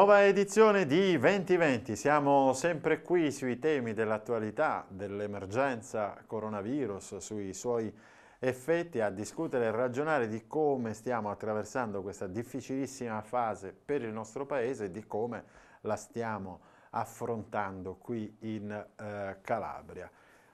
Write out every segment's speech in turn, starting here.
Nuova edizione di 2020, siamo sempre qui sui temi dell'attualità, dell'emergenza coronavirus, sui suoi effetti, a discutere e ragionare di come stiamo attraversando questa difficilissima fase per il nostro Paese e di come la stiamo affrontando qui in eh, Calabria.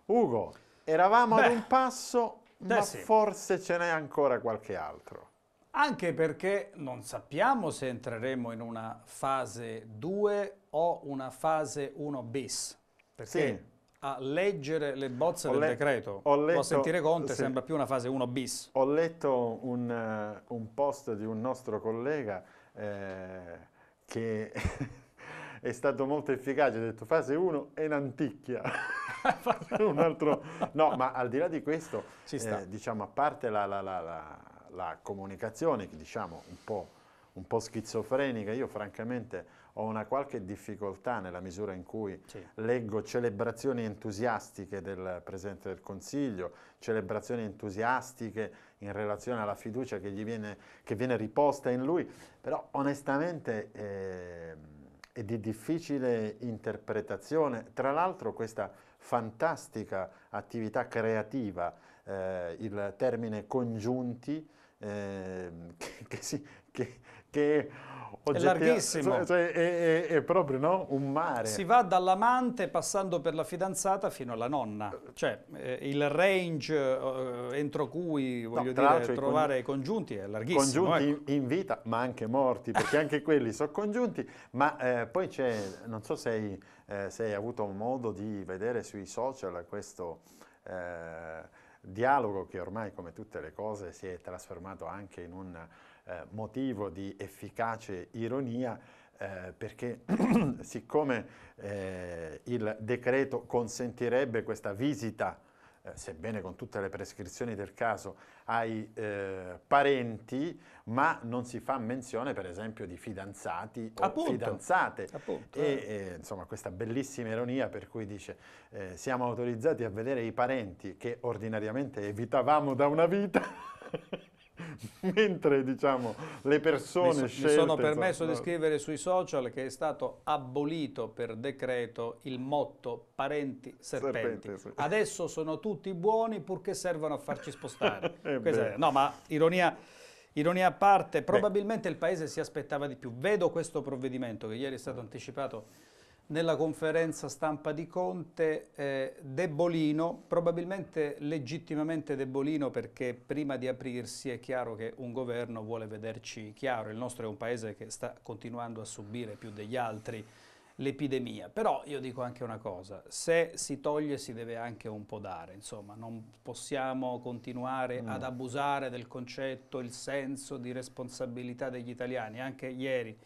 Ugo, eravamo Beh, ad un passo, ma sì. forse ce n'è ancora qualche altro anche perché non sappiamo se entreremo in una fase 2 o una fase 1 bis, perché sì. a leggere le bozze ho del decreto letto, o a sentire Conte sì. sembra più una fase 1 bis. Ho letto un, uh, un post di un nostro collega eh, che è stato molto efficace, ha detto fase 1 è un'anticchia. un altro... No, ma al di là di questo, eh, diciamo, a parte la, la, la la comunicazione, diciamo un po', un po', schizofrenica, io francamente ho una qualche difficoltà nella misura in cui sì. leggo celebrazioni entusiastiche del Presidente del Consiglio, celebrazioni entusiastiche in relazione alla fiducia che, viene, che viene, riposta in lui, però onestamente eh, è di difficile interpretazione. Tra l'altro questa fantastica attività creativa, eh, il termine congiunti, eh, che, che, si, che, che è larghissimo. Cioè, è, è, è, proprio no? un mare. Si va dall'amante passando per la fidanzata fino alla nonna. Cioè eh, il range eh, entro cui voglio no, dire, trovare i congiunti è larghissimo. Congiunti ecco. in vita, ma anche morti, perché anche quelli sono congiunti. Ma eh, poi c'è, non so se hai, eh, se hai, avuto modo di vedere sui social questo eh, dialogo che ormai come tutte le cose si è trasformato anche in un eh, motivo di efficace ironia eh, perché siccome eh, il decreto consentirebbe questa visita sebbene con tutte le prescrizioni del caso, ai eh, parenti, ma non si fa menzione per esempio di fidanzati o Appunto. fidanzate. Appunto. E eh, insomma questa bellissima ironia per cui dice eh, siamo autorizzati a vedere i parenti che ordinariamente evitavamo da una vita. mentre diciamo le persone mi, scelte... Mi sono permesso so, di scrivere sui social che è stato abolito per decreto il motto parenti serpenti. Serpente, sì. Adesso sono tutti buoni purché servono a farci spostare. eh no, ma ironia, ironia a parte, probabilmente Beh. il Paese si aspettava di più. Vedo questo provvedimento che ieri è stato anticipato nella conferenza stampa di Conte, eh, debolino, probabilmente legittimamente debolino perché prima di aprirsi è chiaro che un governo vuole vederci chiaro, il nostro è un paese che sta continuando a subire più degli altri l'epidemia, però io dico anche una cosa, se si toglie si deve anche un po' dare, insomma non possiamo continuare mm. ad abusare del concetto, il senso di responsabilità degli italiani, anche ieri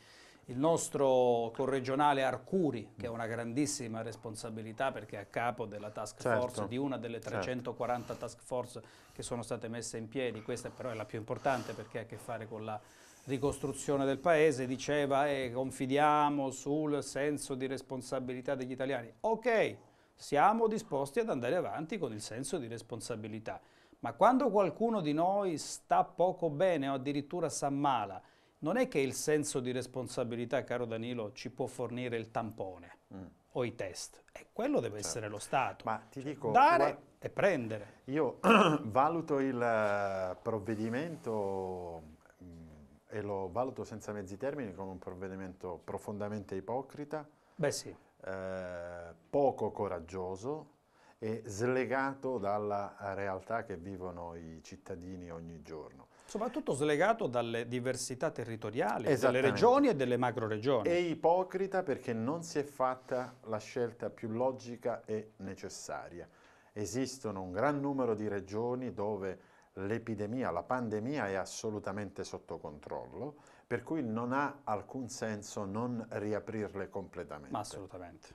il nostro corregionale Arcuri, che ha una grandissima responsabilità perché è a capo della task certo. force, di una delle 340 certo. task force che sono state messe in piedi, questa però è la più importante perché ha a che fare con la ricostruzione del paese, diceva eh, confidiamo sul senso di responsabilità degli italiani. Ok, siamo disposti ad andare avanti con il senso di responsabilità, ma quando qualcuno di noi sta poco bene o addirittura s'ammala, non è che il senso di responsabilità, caro Danilo, ci può fornire il tampone mm. o i test, e quello deve certo. essere lo Stato. Ma ti dico, dare e prendere. Io valuto il eh, provvedimento mh, mm, e lo valuto senza mezzi termini come un provvedimento profondamente ipocrita, Beh, sì. eh, poco coraggioso e slegato dalla realtà che vivono i cittadini ogni giorno. Soprattutto slegato dalle diversità territoriali delle regioni e delle macro regioni. È ipocrita perché non si è fatta la scelta più logica e necessaria. Esistono un gran numero di regioni dove l'epidemia, la pandemia è assolutamente sotto controllo, per cui non ha alcun senso non riaprirle completamente. Ma assolutamente.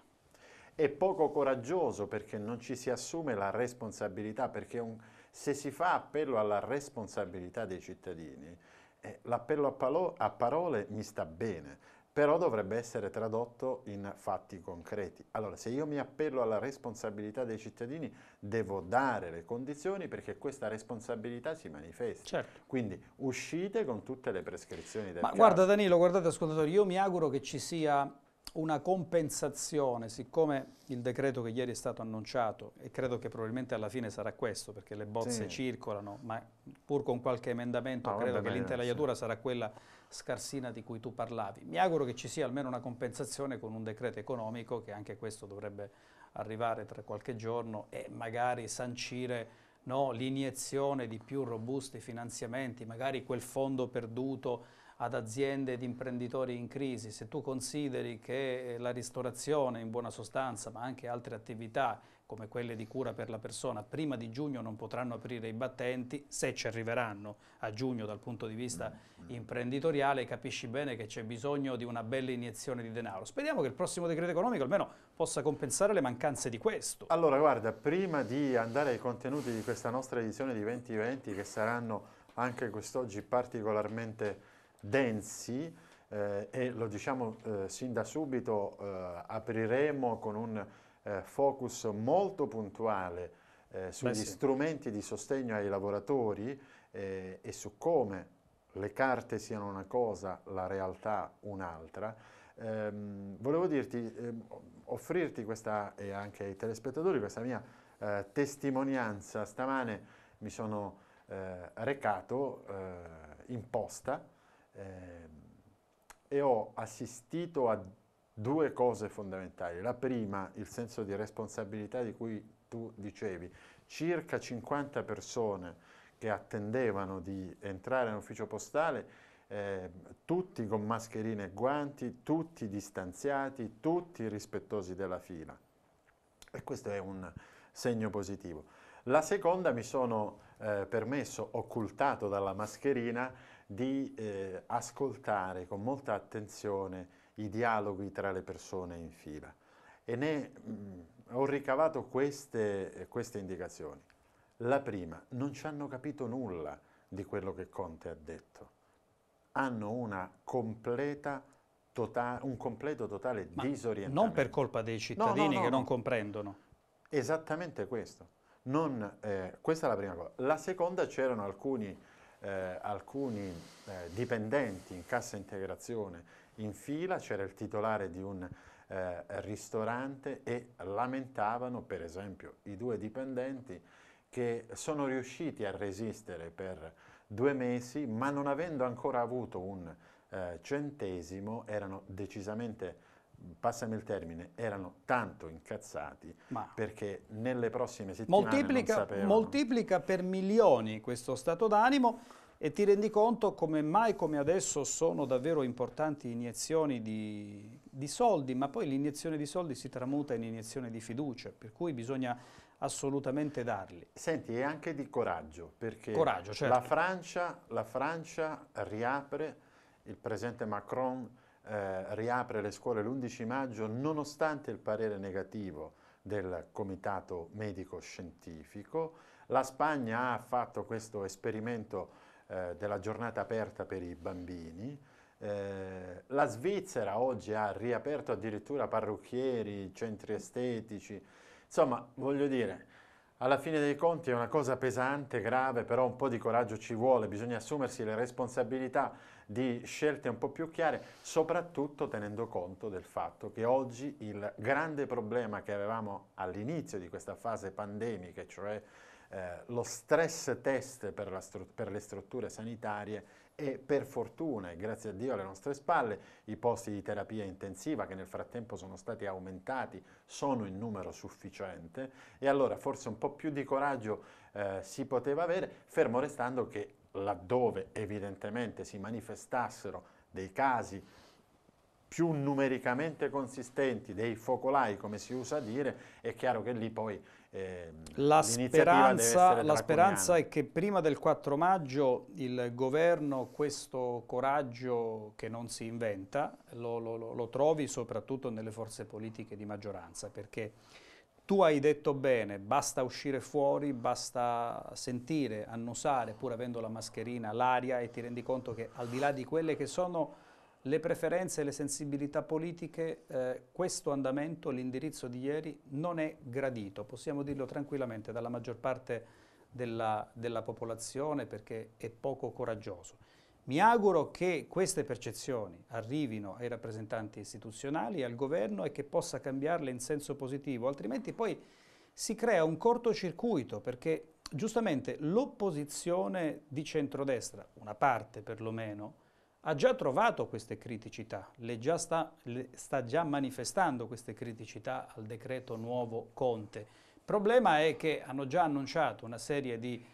È poco coraggioso perché non ci si assume la responsabilità, perché un, se si fa appello alla responsabilità dei cittadini, eh, l'appello a, a, parole mi sta bene, però dovrebbe essere tradotto in fatti concreti. Allora, se io mi appello alla responsabilità dei cittadini, devo dare le condizioni perché questa responsabilità si manifesti. Certo. Quindi uscite con tutte le prescrizioni del Ma caso. guarda Danilo, guardate ascoltatori, io mi auguro che ci sia una compensazione, siccome il decreto che ieri è stato annunciato, e credo che probabilmente alla fine sarà questo, perché le bozze sì. circolano, ma pur con qualche emendamento no, credo che l'intelaiatura sì. sarà quella scarsina di cui tu parlavi. Mi auguro che ci sia almeno una compensazione con un decreto economico, che anche questo dovrebbe arrivare tra qualche giorno, e magari sancire no, l'iniezione di più robusti finanziamenti, magari quel fondo perduto ad aziende ed imprenditori in crisi, se tu consideri che la ristorazione in buona sostanza, ma anche altre attività come quelle di cura per la persona, prima di giugno non potranno aprire i battenti, se ci arriveranno a giugno dal punto di vista imprenditoriale, capisci bene che c'è bisogno di una bella iniezione di denaro. Speriamo che il prossimo decreto economico almeno possa compensare le mancanze di questo. Allora, guarda, prima di andare ai contenuti di questa nostra edizione di 2020, che saranno anche quest'oggi particolarmente densi, eh, e lo diciamo eh, sin da subito, eh, apriremo con un eh, focus molto puntuale eh, sugli sì. strumenti di sostegno ai lavoratori e su come le carte siano una cosa, la realtà un'altra. Ehm, volevo dirti, ehm, offrirti questa, e anche ai telespettatori, questa mia eh, testimonianza. Stamane mi sono eh, recato eh, in posta e ho assistito a due cose fondamentali. La prima, il senso di responsabilità di cui tu dicevi. Circa 50 persone che attendevano di entrare in ufficio postale, eh, tutti con mascherine e guanti, tutti distanziati, tutti rispettosi della fila. E questo è un segno positivo. La seconda mi sono eh, permesso, occultato dalla mascherina, di eh, ascoltare con molta attenzione i dialoghi tra le persone in fila e ne mh, ho ricavato queste, queste indicazioni. La prima, non ci hanno capito nulla di quello che Conte ha detto. Hanno una completa Tota un completo totale Ma disorientamento. Non per colpa dei cittadini no, no, no, che non comprendono. Esattamente questo. Non, eh, questa è la prima cosa. La seconda c'erano alcuni, eh, alcuni eh, dipendenti in cassa integrazione in fila, c'era il titolare di un eh, ristorante e lamentavano per esempio i due dipendenti che sono riusciti a resistere per due mesi ma non avendo ancora avuto un eh, centesimo erano decisamente passami il termine, erano tanto incazzati Ma perché nelle prossime settimane moltiplica, moltiplica per milioni questo stato d'animo e ti rendi conto come mai come adesso sono davvero importanti iniezioni di, di soldi, ma poi l'iniezione di soldi si tramuta in iniezione di fiducia, per cui bisogna assolutamente darli. Senti, e anche di coraggio, perché coraggio, certo. la, Francia, la Francia riapre, il presidente Macron eh, riapre le scuole l'11 maggio nonostante il parere negativo del comitato medico-scientifico. La Spagna ha fatto questo esperimento eh, della giornata aperta per i bambini. Eh, la Svizzera oggi ha riaperto addirittura parrucchieri, centri estetici. Insomma, voglio dire, alla fine dei conti è una cosa pesante, grave, però un po' di coraggio ci vuole, bisogna assumersi le responsabilità di scelte un po' più chiare, soprattutto tenendo conto del fatto che oggi il grande problema che avevamo all'inizio di questa fase pandemica, cioè eh, lo stress test per, per le strutture sanitarie e per fortuna e grazie a Dio alle nostre spalle i posti di terapia intensiva che nel frattempo sono stati aumentati sono in numero sufficiente. E allora forse un po' più di coraggio eh, si poteva avere, fermo restando che laddove evidentemente si manifestassero dei casi più numericamente consistenti, dei focolai come si usa dire, è chiaro che lì poi eh, la, speranza, la speranza, è che prima del 4 maggio il governo questo coraggio che non si inventa lo, lo, lo trovi soprattutto nelle forze politiche di maggioranza perché tu hai detto bene, basta uscire fuori, basta sentire, annusare, pur avendo la mascherina, l'aria e ti rendi conto che al di là di quelle che sono le preferenze e le sensibilità politiche, eh, questo andamento, l'indirizzo di ieri, non è gradito, possiamo dirlo tranquillamente, dalla maggior parte della, della popolazione perché è poco coraggioso. Mi auguro che queste percezioni arrivino ai rappresentanti istituzionali, al governo e che possa cambiarle in senso positivo, altrimenti poi si crea un cortocircuito perché giustamente l'opposizione di centrodestra, una parte perlomeno, ha già trovato queste criticità, le già sta, le sta già manifestando queste criticità al decreto nuovo Conte. Il problema è che hanno già annunciato una serie di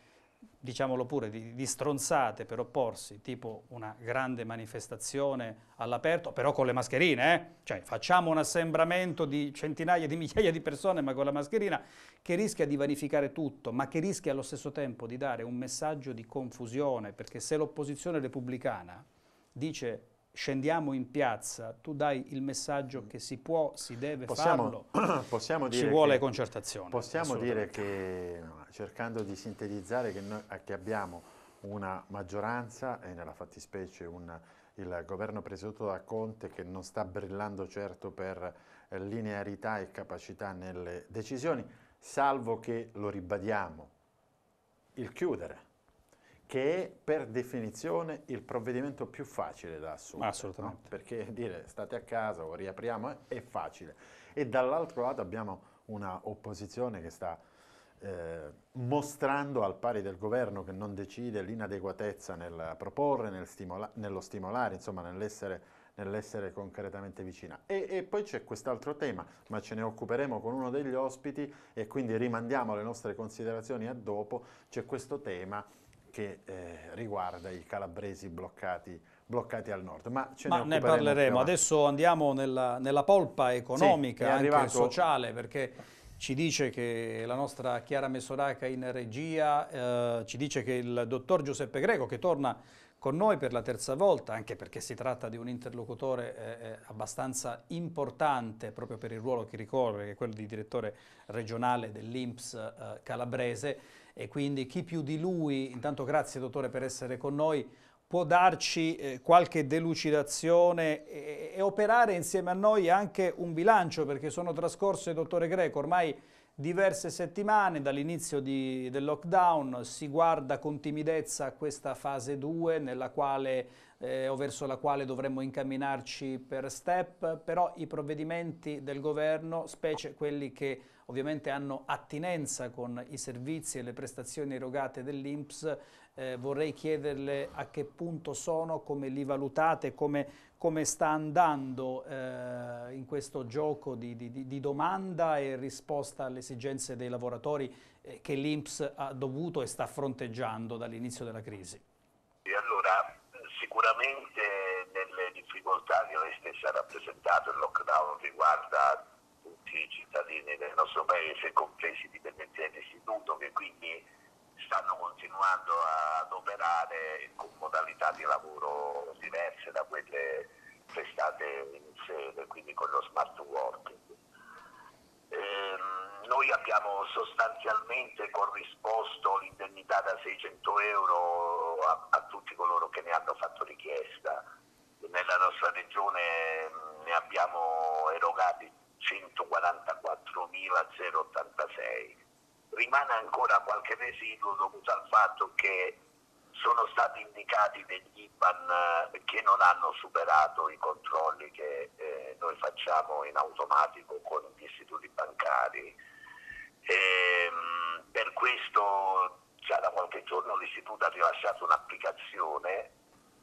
diciamolo pure, di, di, stronzate per opporsi, tipo una grande manifestazione all'aperto, però con le mascherine, eh? cioè facciamo un assembramento di centinaia di migliaia di persone ma con la mascherina, che rischia di vanificare tutto, ma che rischia allo stesso tempo di dare un messaggio di confusione, perché se l'opposizione repubblicana dice scendiamo in piazza, tu dai il messaggio che si può, si deve possiamo, farlo, possiamo ci vuole concertazione. Possiamo dire che, cercando di sintetizzare, che, noi, che abbiamo una maggioranza e nella fattispecie un, il governo presieduto da Conte che non sta brillando certo per eh, linearità e capacità nelle decisioni, salvo che, lo ribadiamo, il chiudere che è per definizione il provvedimento più facile da assumere. Assolutamente. No? Perché dire state a casa o riapriamo è facile. E dall'altro lato abbiamo una opposizione che sta eh, mostrando al pari del governo che non decide l'inadeguatezza nel proporre, nel stimola nello stimolare, insomma nell'essere nell'essere concretamente vicina. E, e poi c'è quest'altro tema, ma ce ne occuperemo con uno degli ospiti e quindi rimandiamo le nostre considerazioni a dopo, c'è questo tema che eh, riguarda i calabresi bloccati, bloccati al nord. Ma, Ma ne, ne, parleremo. Adesso andiamo nella, nella polpa economica, sì, anche arrivato... sociale, perché ci dice che la nostra Chiara Mesoraca in regia, eh, ci dice che il dottor Giuseppe Greco, che torna con noi per la terza volta, anche perché si tratta di un interlocutore eh, eh abbastanza importante proprio per il ruolo che ricorre, che è quello di direttore regionale dell'Inps eh, calabrese, e quindi chi più di lui, intanto grazie dottore per essere con noi, può darci eh, qualche delucidazione e, e, operare insieme a noi anche un bilancio, perché sono trascorse, dottore Greco, ormai diverse settimane dall'inizio del lockdown, si guarda con timidezza a questa fase 2 nella quale, eh, o verso la quale dovremmo incamminarci per step, però i provvedimenti del governo, specie quelli che ovviamente hanno attinenza con i servizi e le prestazioni erogate dell'Inps, eh, vorrei chiederle a che punto sono, come li valutate, come, come sta andando eh, in questo gioco di, di, di, domanda e risposta alle esigenze dei lavoratori eh, che l'Inps ha dovuto e sta fronteggiando dall'inizio della crisi. E allora, sicuramente nelle difficoltà che lei stessa ha rappresentato il lockdown riguarda tutti i cittadini del nostro paese, compresi i dipendenti dell'istituto, che quindi stanno continuando ad operare con modalità di lavoro diverse da quelle prestate in sede, quindi con lo smart working. Ehm, noi abbiamo sostanzialmente corrisposto l'indennità da 600 euro a, a tutti coloro che ne hanno fatto richiesta. Nella nostra regione ne abbiamo erogati 144.086. Rimane ancora qualche residuo dovuto al fatto che sono stati indicati degli IBAN eh, che non hanno superato i controlli che eh, noi facciamo in automatico con gli istituti bancari. E, ehm, per questo già da qualche giorno l'istituto ha rilasciato un'applicazione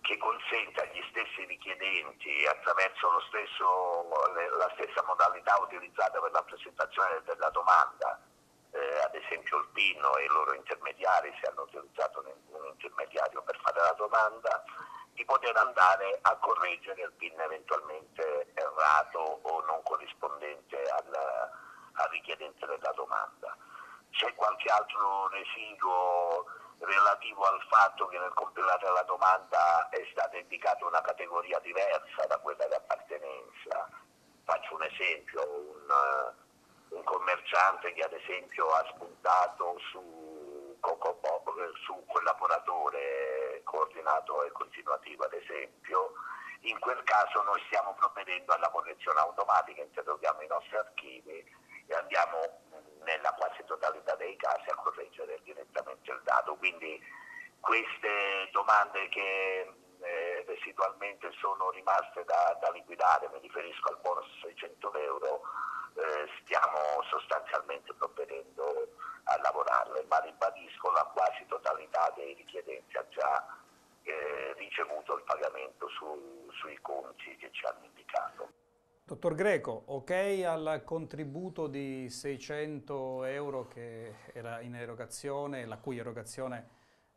che consente agli stessi richiedenti attraverso stesso, la stessa modalità utilizzata per la presentazione della domanda, eh, ad esempio il PIN e i loro intermediari se hanno utilizzato un intermediario per fare la domanda, di poter andare a correggere il PIN eventualmente errato o non corrispondente al, al richiedente della domanda. C'è qualche altro residuo relativo al fatto che nel compilare la domanda è stata indicata una categoria diversa da quella di appartenenza. Faccio un esempio, un, uh, un commerciante che ad esempio ha spuntato su, su collaboratore coordinato e continuativo ad esempio in quel caso noi stiamo provvedendo alla correzione automatica, interroghiamo i nostri archivi e andiamo nella quasi totalità dei casi a correggere direttamente il dato. Quindi queste domande che eh, residualmente sono rimaste da, da, liquidare, mi riferisco al bonus 600 euro, eh, stiamo sostanzialmente provvedendo a lavorarle, ma ribadisco la quasi totalità dei richiedenti ha già eh, ricevuto il pagamento su, sui conti che ci hanno indicato. Dottor Greco, ok al contributo di 600 euro che era in erogazione, la cui erogazione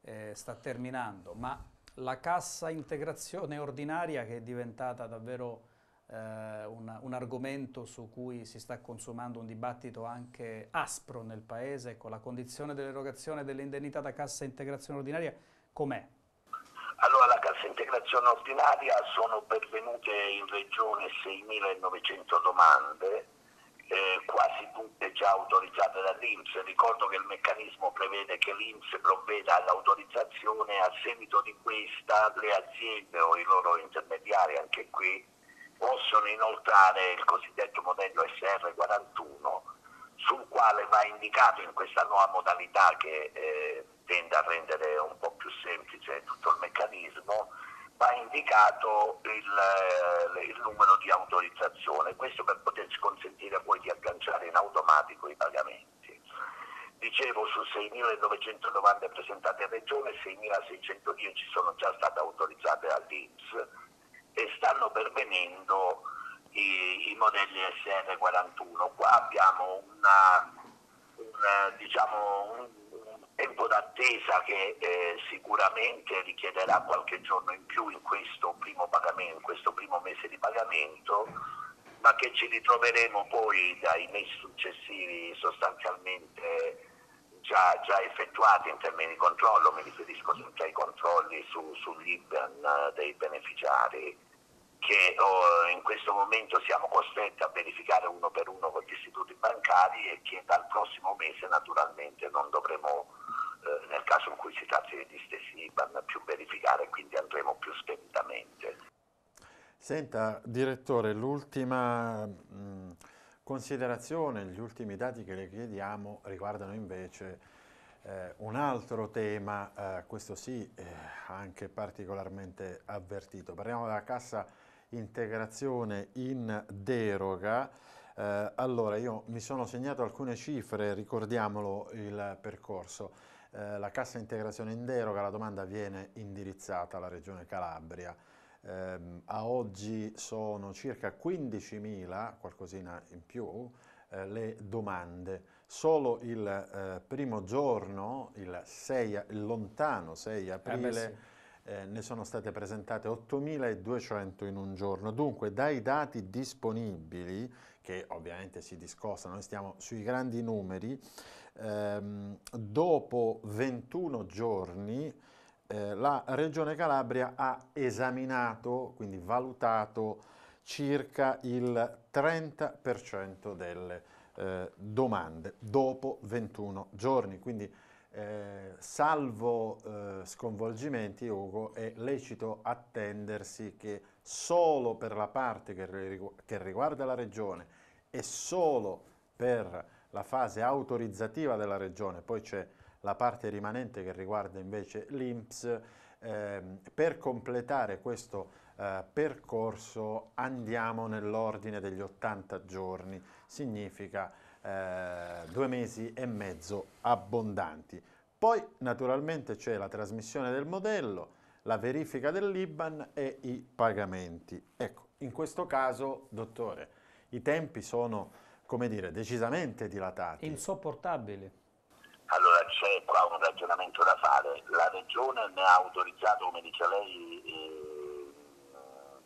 eh, sta terminando, ma la cassa integrazione ordinaria che è diventata davvero eh, un, un, argomento su cui si sta consumando un dibattito anche aspro nel Paese, con la condizione dell'erogazione dell'indennità da cassa integrazione ordinaria, com'è? Allora, integrazione ordinaria sono pervenute in regione 6.900 domande, eh, quasi tutte già autorizzate dall'Inps. Ricordo che il meccanismo prevede che l'Inps provveda all'autorizzazione a seguito di questa le aziende o i loro intermediari, anche qui, possono inoltrare il cosiddetto modello SR41 sul quale va indicato in questa nuova modalità che eh, tende a rendere un po' più semplice tutto il meccanismo, va indicato il, eh, il, numero di autorizzazione, questo per poterci consentire poi di agganciare in automatico i pagamenti. Dicevo su 6.900 domande presentate in regione, 6.610 sono già state autorizzate dall'Inps e stanno pervenendo i, i modelli SR41. Qua abbiamo una, una, diciamo, un, tempo d'attesa che eh, sicuramente richiederà qualche giorno in più in questo primo pagamento, in questo primo mese di pagamento, ma che ci ritroveremo poi dai mesi successivi sostanzialmente già, già effettuati in termini di controllo, mi riferisco sempre ai controlli su, sull'IBAN dei beneficiari che oh, in questo momento siamo costretti a verificare uno per uno con gli istituti bancari e che dal prossimo mese naturalmente non dovremo, eh, nel caso in cui si tratti degli stessi IBAN, più verificare, quindi andremo più speditamente. Senta, Direttore, l'ultima considerazione, gli ultimi dati che le chiediamo riguardano invece eh, un altro tema, eh, questo sì, eh, anche particolarmente avvertito. Parliamo della cassa integrazione in deroga. Eh, allora, io mi sono segnato alcune cifre, ricordiamolo il percorso. Eh, la cassa integrazione in deroga, la domanda viene indirizzata alla Regione Calabria. Eh, a oggi sono circa 15.000, qualcosina in più, eh, le domande. Solo il eh, primo giorno, il, 6, il lontano 6 eh aprile, eh, ne sono state presentate 8.200 in un giorno. Dunque dai dati disponibili, che ovviamente si discostano, noi stiamo sui grandi numeri, ehm, dopo 21 giorni eh, la Regione Calabria ha esaminato, quindi valutato circa il 30% delle eh, domande dopo 21 giorni. Quindi eh, salvo eh, sconvolgimenti, Ugo, è lecito attendersi che solo per la parte che, rigu che riguarda la Regione e solo per la fase autorizzativa della Regione, poi c'è la parte rimanente che riguarda invece l'INPS, eh, per completare questo eh, percorso andiamo nell'ordine degli 80 giorni, significa eh, due mesi e mezzo abbondanti. Poi naturalmente c'è la trasmissione del modello, la verifica dell'IBAN e i pagamenti. Ecco, in questo caso, dottore, i tempi sono, come dire, decisamente dilatati. Insopportabili. Allora c'è qua un ragionamento da fare. La Regione ne ha autorizzato, come dice lei, eh,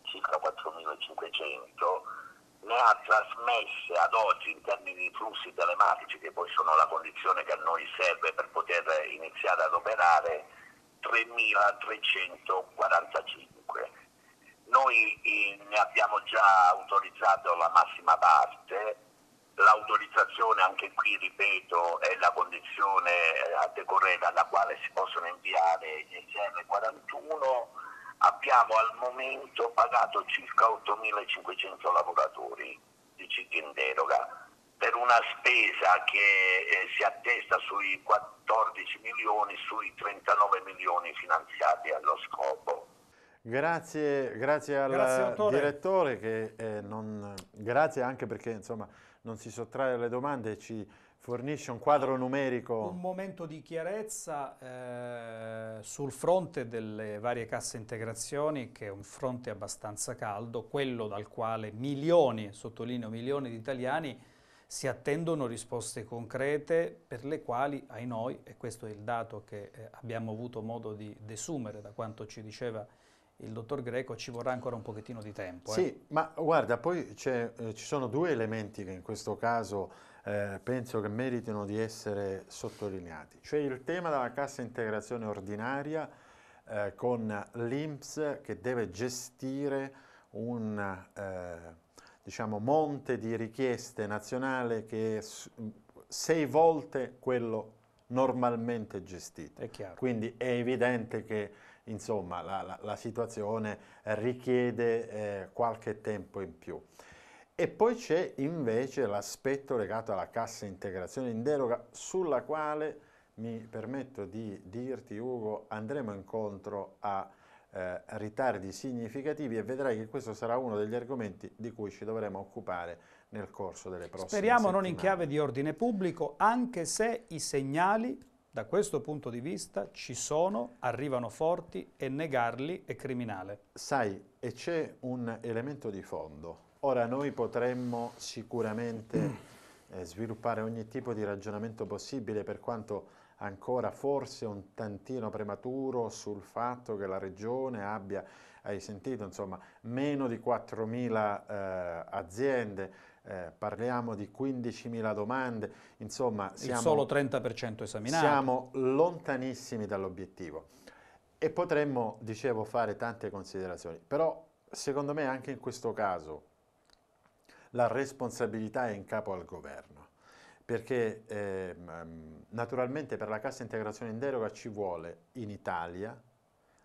circa 4.500 ne ha trasmesse ad oggi in termini di flussi telematici, che poi sono la condizione che a noi serve per poter iniziare ad operare, 3.345. Noi eh, ne abbiamo già autorizzato la massima parte, l'autorizzazione anche qui, ripeto, è la condizione a decorrere alla quale si possono inviare gli SR41 abbiamo al momento pagato circa 8.500 lavoratori di cicli in deroga per una spesa che eh, si attesta sui 14 milioni, sui 39 milioni finanziati allo scopo. Grazie, grazie al grazie, direttore, che, eh, non, grazie anche perché insomma, non si sottrae alle domande e ci fornisce un quadro numerico. Un momento di chiarezza eh, sul fronte delle varie casse integrazioni, che è un fronte abbastanza caldo, quello dal quale milioni, sottolineo milioni di italiani, si attendono risposte concrete per le quali, ai noi, e questo è il dato che eh, abbiamo avuto modo di desumere da quanto ci diceva il dottor Greco, ci vorrà ancora un pochettino di tempo. Eh. Sì, ma guarda, poi eh, ci sono due elementi che in questo caso eh, penso che meritino di essere sottolineati. Cioè il tema della cassa integrazione ordinaria eh, con l'INPS che deve gestire un eh, diciamo, monte di richieste nazionale che è sei volte quello normalmente gestito. È Quindi è evidente che insomma, la, la, la situazione richiede eh, qualche tempo in più. E poi c'è invece l'aspetto legato alla cassa integrazione in deroga sulla quale mi permetto di dirti Ugo andremo incontro a eh, ritardi significativi e vedrai che questo sarà uno degli argomenti di cui ci dovremo occupare nel corso delle prossime Speriamo settimane. non in chiave di ordine pubblico, anche se i segnali da questo punto di vista ci sono, arrivano forti e negarli è criminale. Sai, e c'è un elemento di fondo. Ora noi potremmo sicuramente eh, sviluppare ogni tipo di ragionamento possibile per quanto ancora forse un tantino prematuro sul fatto che la regione abbia, hai sentito, insomma, meno di 4.000 eh, aziende, eh, parliamo di 15.000 domande, insomma... Siamo, Il solo 30% esaminati. Siamo lontanissimi dall'obiettivo e potremmo, dicevo, fare tante considerazioni, però secondo me anche in questo caso la responsabilità è in capo al governo. Perché eh, naturalmente per la cassa integrazione in deroga ci vuole in Italia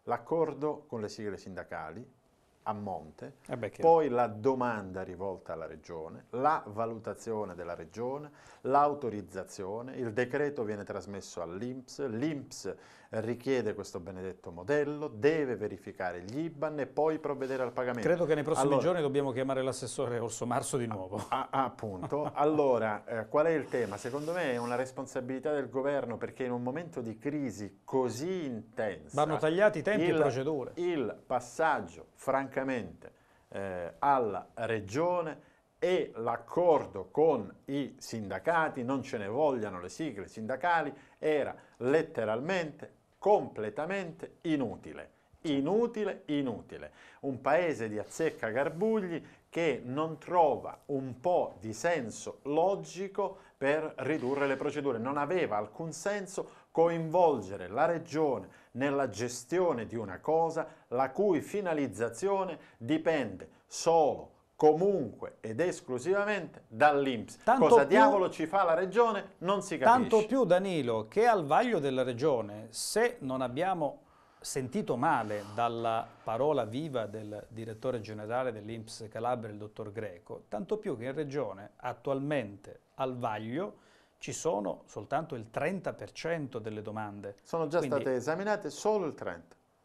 l'accordo con le sigle sindacali a monte, eh beh, poi la domanda rivolta alla regione, la valutazione della regione, l'autorizzazione, il decreto viene trasmesso all'Inps, l'Inps richiede questo benedetto modello, deve verificare gli IBAN e poi provvedere al pagamento. Credo che nei prossimi allora, giorni dobbiamo chiamare l'assessore Orso Marso di nuovo. A, a, appunto. allora, eh, qual è il tema? Secondo me è una responsabilità del governo perché in un momento di crisi così intensa... Vanno tagliati i tempi il, e procedure. Il passaggio, francamente, eh, alla regione e l'accordo con i sindacati, non ce ne vogliano le sigle sindacali, era letteralmente completamente inutile. Inutile, inutile. Un paese di azzecca garbugli che non trova un po' di senso logico per ridurre le procedure. Non aveva alcun senso coinvolgere la regione nella gestione di una cosa la cui finalizzazione dipende solo comunque ed esclusivamente dall'Inps. Cosa più, diavolo ci fa la Regione non si capisce. Tanto più Danilo che al vaglio della Regione, se non abbiamo sentito male dalla parola viva del direttore generale dell'Inps Calabria, il dottor Greco, tanto più che in Regione attualmente al vaglio ci sono soltanto il 30% delle domande. Sono già Quindi, state esaminate solo il 30%.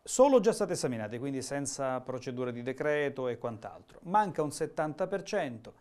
Solo già state esaminate, quindi senza procedure di decreto e quant'altro. Manca un 70%,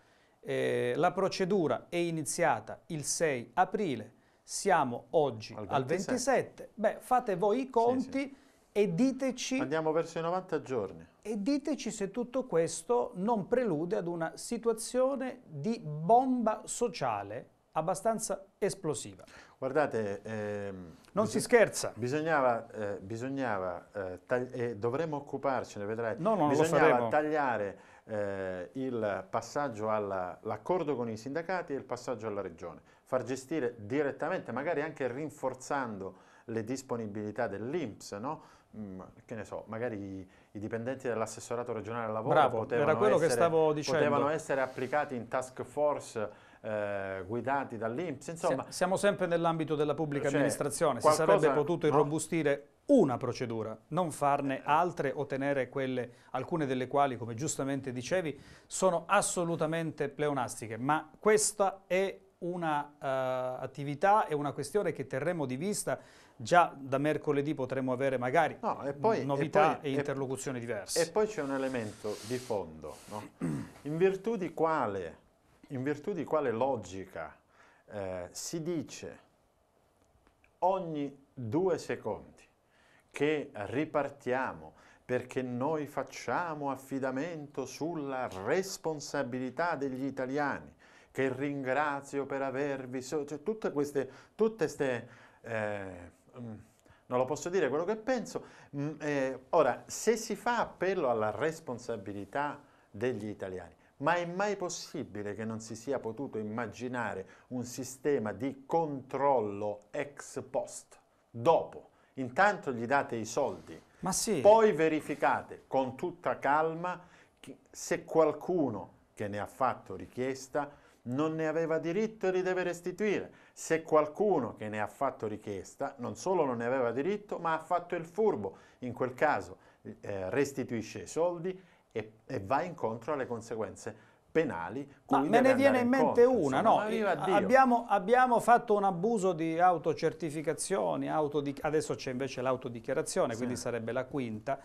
eh, la procedura è iniziata il 6 aprile, siamo oggi al 27. Al 27. Beh, fate voi i conti sì, sì. e diteci... Andiamo verso i 90 giorni. E diteci se tutto questo non prelude ad una situazione di bomba sociale abbastanza esplosiva. Guardate... Ehm, non si scherza. Bisognava, eh, bisognava eh, e dovremmo occuparcene, vedrai, no, no, bisognava tagliare eh, il passaggio all'accordo con i sindacati e il passaggio alla regione, far gestire direttamente, magari anche rinforzando le disponibilità dell'Inps, no? Mm, che ne so, magari i, i dipendenti dell'assessorato regionale al lavoro Bravo, potevano, essere, potevano essere applicati in task force eh, guidati dall'Inps. Insomma, siamo sempre nell'ambito della pubblica cioè, amministrazione, si sarebbe potuto irrobustire una procedura, non farne altre o tenere quelle, alcune delle quali, come giustamente dicevi, sono assolutamente pleonastiche, ma questa è un'attività uh, e una questione che terremo di vista già da mercoledì potremo avere magari no, e poi, novità e, poi, e interlocuzioni e, diverse. E poi c'è un elemento di fondo, no? in, virtù quale, in, virtù di quale, logica eh, si dice ogni due secondi che ripartiamo perché noi facciamo affidamento sulla responsabilità degli italiani, che ringrazio per avervi... Cioè, tutte queste... Tutte queste eh, mm, non lo posso dire quello che penso. Mm, eh, ora, se si fa appello alla responsabilità degli italiani, ma è mai possibile che non si sia potuto immaginare un sistema di controllo ex post, dopo? Intanto gli date i soldi, sì. poi verificate con tutta calma se qualcuno che ne ha fatto richiesta non ne aveva diritto e li deve restituire. Se qualcuno che ne ha fatto richiesta non solo non ne aveva diritto, ma ha fatto il furbo, in quel caso eh, restituisce i soldi e, e va incontro alle conseguenze penali. Ma me ne viene in mente incontro, una, no? Abbiamo, abbiamo, fatto un abuso di autocertificazioni, autodic adesso c'è invece l'autodichiarazione, sì. quindi sarebbe la quinta.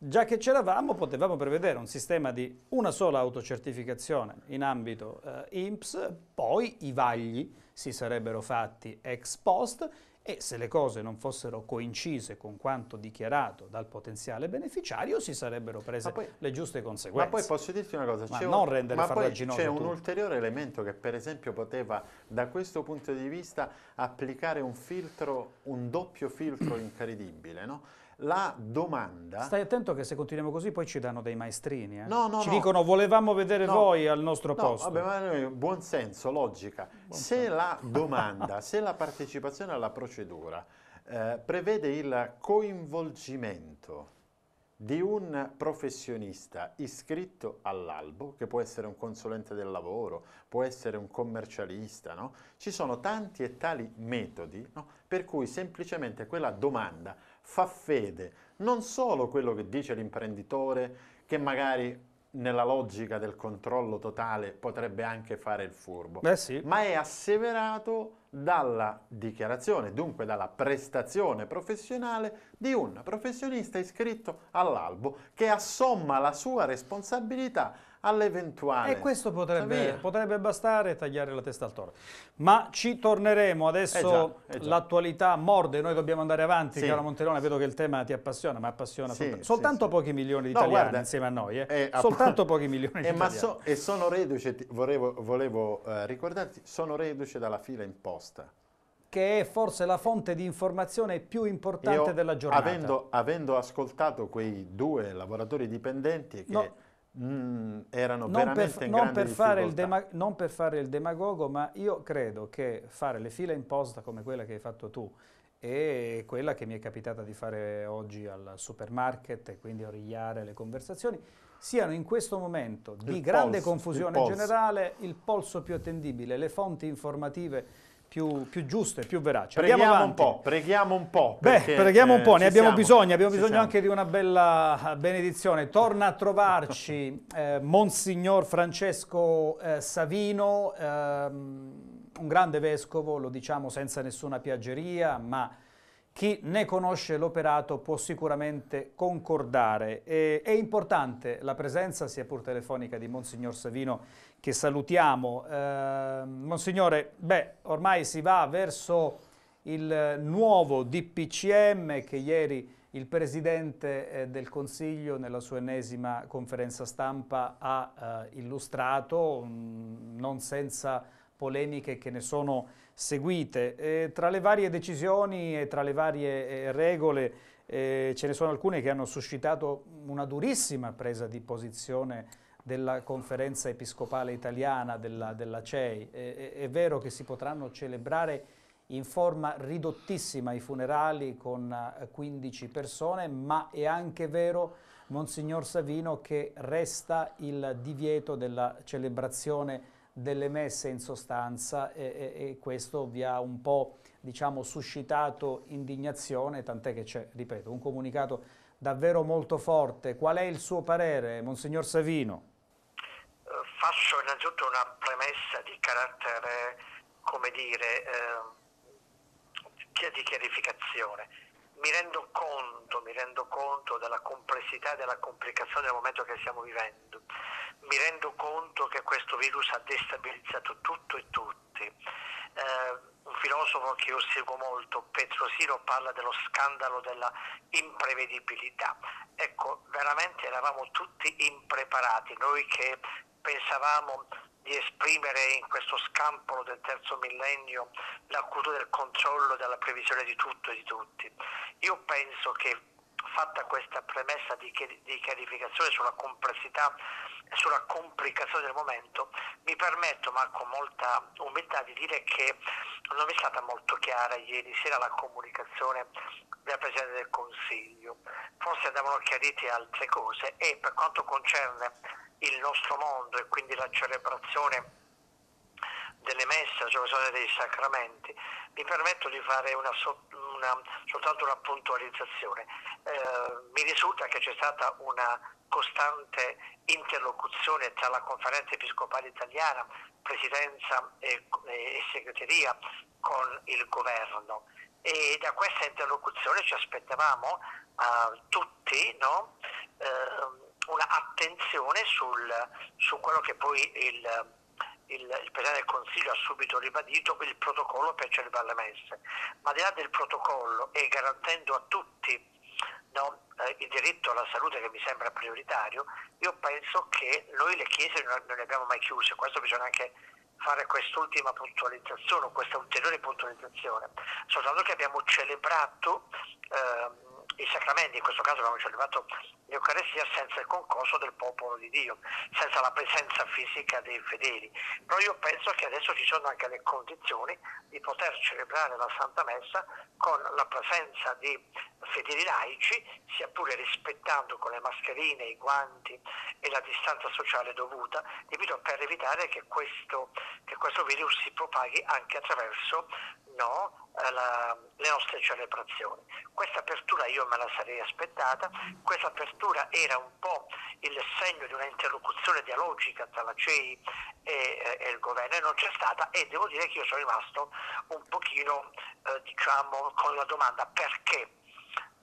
Già che c'eravamo potevamo prevedere un sistema di una sola autocertificazione in ambito eh, INPS, poi i vagli si sarebbero fatti ex post e se le cose non fossero coincise con quanto dichiarato dal potenziale beneficiario si sarebbero prese poi, le giuste conseguenze. Ma poi posso dirti una cosa, ma non un, rendere farraginoso c'è un ulteriore elemento che per esempio poteva da questo punto di vista applicare un filtro, un doppio filtro incredibile, no? La domanda... Stai attento che se continuiamo così poi ci danno dei maestrini. Eh? No, no, ci no. dicono volevamo vedere voi al nostro no, posto. Vabbè, ma noi, buon senso, logica. Buon se senso. la domanda, se la partecipazione alla procedura eh, prevede il coinvolgimento di un professionista iscritto all'albo, che può essere un consulente del lavoro, può essere un commercialista, no? ci sono tanti e tali metodi no? per cui semplicemente quella domanda fa fede non solo quello che dice l'imprenditore, che magari nella logica del controllo totale potrebbe anche fare il furbo, Beh, sì. ma è asseverato dalla dichiarazione, dunque dalla prestazione professionale di un professionista iscritto all'albo che assomma la sua responsabilità all'eventuale. E questo potrebbe, potrebbe, bastare tagliare la testa al toro. Ma ci torneremo, adesso eh l'attualità morde, noi dobbiamo andare avanti, sì. caro Monterone, vedo che il tema ti appassiona, ma appassiona sì, soltanto, soltanto sì, pochi milioni di no, italiani guarda, insieme a noi, eh? Eh, soltanto pochi milioni di eh, italiani. So, e sono reduce, volevo, volevo uh, ricordarti, sono reduce dalla fila imposta che è forse la fonte di informazione più importante ho, della giornata. Avendo, avendo, ascoltato quei due lavoratori dipendenti che no Mm, erano non veramente per, non per, fare il non per fare il demagogo, ma io credo che fare le file in posta come quella che hai fatto tu e quella che mi è capitata di fare oggi al supermarket e quindi origliare le conversazioni, siano in questo momento di il grande polso, confusione generale il polso più attendibile, le fonti informative più, più giuste, più veraci. Preghiamo un po', preghiamo un po'. Perché, Beh, preghiamo un po', eh, ne abbiamo siamo, bisogno, abbiamo bisogno siamo. anche di una bella benedizione. Torna a trovarci eh, Monsignor Francesco eh, Savino, ehm, un grande vescovo, lo diciamo senza nessuna piaggeria, ma chi ne conosce l'operato può sicuramente concordare. E, è importante la presenza, sia pur telefonica, di Monsignor Savino, che salutiamo. Eh, Monsignore, beh, ormai si va verso il nuovo DPCM che ieri il Presidente eh, del Consiglio nella sua ennesima conferenza stampa ha eh, illustrato, mm, non senza polemiche che ne sono seguite. E tra le varie decisioni e tra le varie eh, regole eh, ce ne sono alcune che hanno suscitato una durissima presa di posizione della conferenza episcopale italiana, della, della CEI. È, è, vero che si potranno celebrare in forma ridottissima i funerali con 15 eh, persone, ma è anche vero, Monsignor Savino, che resta il divieto della celebrazione delle messe in sostanza e, e, e questo vi ha un po' diciamo, suscitato indignazione, tant'è che c'è, ripeto, un comunicato davvero molto forte. Qual è il suo parere, Monsignor Savino? Eh, faccio innanzitutto una premessa di carattere, come dire, eh, di chiarificazione. Mi rendo conto, mi rendo conto della complessità e della complicazione del momento che stiamo vivendo. Mi rendo conto che questo virus ha destabilizzato tutto e tutti. Eh, un filosofo che io seguo molto, Petrosino, parla dello scandalo della imprevedibilità. Ecco, veramente eravamo tutti impreparati, noi che pensavamo di esprimere in questo scampolo del terzo millennio la cultura del controllo e della previsione di tutto e di tutti. Io penso che fatta questa premessa di, di chiarificazione sulla complessità e sulla complicazione del momento, mi permetto, ma con molta umiltà, di dire che non è stata molto chiara ieri sera la comunicazione del Presidente del Consiglio. Forse andavano chiarite altre cose e per quanto concerne il nostro mondo e quindi la celebrazione delle messe, la celebrazione dei sacramenti, mi permetto di fare una, una, soltanto una puntualizzazione. Eh, mi risulta che c'è stata una costante interlocuzione tra la conferenza episcopale italiana, presidenza e, e segreteria con il governo e da questa interlocuzione ci aspettavamo uh, tutti no? uh, una attenzione sul, su quello che poi il, il, il, Presidente del Consiglio ha subito ribadito, il protocollo per celebrare le messe. Ma al di là del protocollo e garantendo a tutti no, eh, il diritto alla salute che mi sembra prioritario, io penso che noi le chiese non, non le abbiamo mai chiuse, questo bisogna anche fare quest'ultima puntualizzazione, questa ulteriore puntualizzazione, soltanto che abbiamo celebrato eh, i sacramenti, in questo caso abbiamo celebrato l'Eucarestia senza il concorso del popolo di Dio, senza la presenza fisica dei fedeli. Però io penso che adesso ci sono anche le condizioni di poter celebrare la Santa Messa con la presenza di fedeli laici, sia pure rispettando con le mascherine, i guanti e la distanza sociale dovuta, per evitare che questo, che questo virus si propaghi anche attraverso no, la, le nostre celebrazioni. Questa apertura io me la sarei aspettata, questa apertura era un po' il segno di una interlocuzione dialogica tra la CEI e, e il governo e non c'è stata e devo dire che io sono rimasto un pochino eh, diciamo, con la domanda perché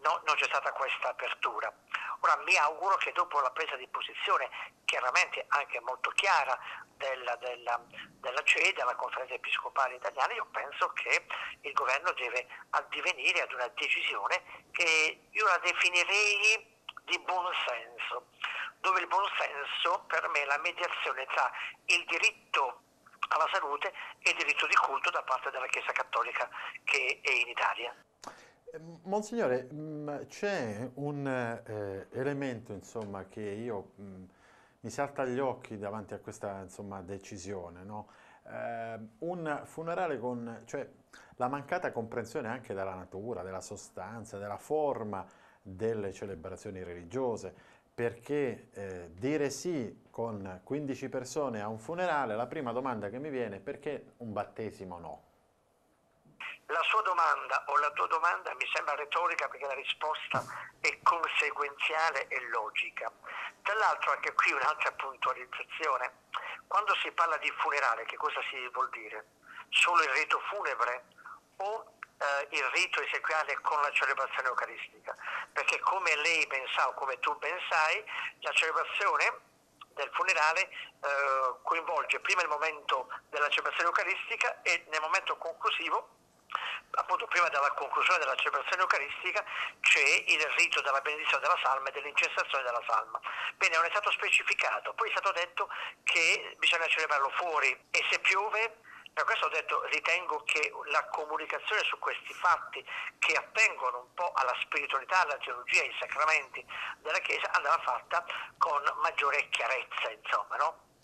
no, non c'è stata questa apertura. Ora mi auguro che dopo la presa di posizione, chiaramente anche molto chiara, della, della, della CEE, della conferenza episcopale italiana, io penso che il governo deve addivenire ad una decisione che io la definirei di buon senso, dove il buon senso per me è la mediazione tra il diritto alla salute e il diritto di culto da parte della Chiesa Cattolica che è in Italia. Monsignore, mm, c'è un eh, elemento insomma, che io mh, mm, mi salta agli occhi davanti a questa insomma, decisione. No? Eh, un funerale con cioè, la mancata comprensione anche della natura, della sostanza, della forma delle celebrazioni religiose, perché eh, dire sì con 15 persone a un funerale, la prima domanda che mi viene è perché un battesimo no? La sua domanda o la tua domanda mi sembra retorica perché la risposta è conseguenziale e logica. Tra l'altro anche qui un'altra puntualizzazione. Quando si parla di funerale che cosa si vuol dire? Solo il rito funebre o eh, il rito esequiale con la celebrazione eucaristica? Perché come lei ben o come tu ben sai, la celebrazione del funerale eh, coinvolge prima il momento della celebrazione eucaristica e nel momento conclusivo appunto prima della conclusione della celebrazione eucaristica c'è il rito della benedizione della salma e dell'incessazione della salma. Bene, non è stato specificato, poi è stato detto che bisogna celebrarlo fuori e se piove per questo ho detto, ritengo che la comunicazione su questi fatti che attengono un po' alla spiritualità, alla teologia, ai sacramenti della Chiesa andava fatta con maggiore chiarezza, insomma, no?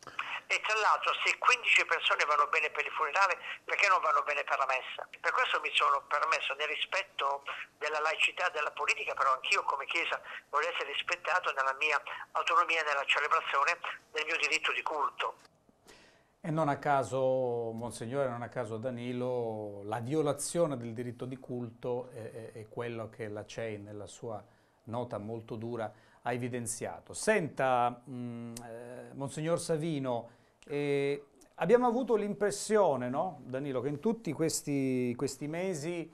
E tra l'altro se 15 persone vanno bene per il funerale perché non vanno bene per la messa? Per questo mi sono permesso nel rispetto della laicità della politica, però anch'io come Chiesa voglio essere rispettato nella mia autonomia nella celebrazione del mio diritto di culto. E non a caso, Monsignore, non a caso Danilo, la violazione del diritto di culto è, è quello che la CEI nella sua nota molto dura ha evidenziato. Senta, mh, eh, Monsignor Savino, eh, abbiamo avuto l'impressione, no, Danilo, che in tutti questi, questi mesi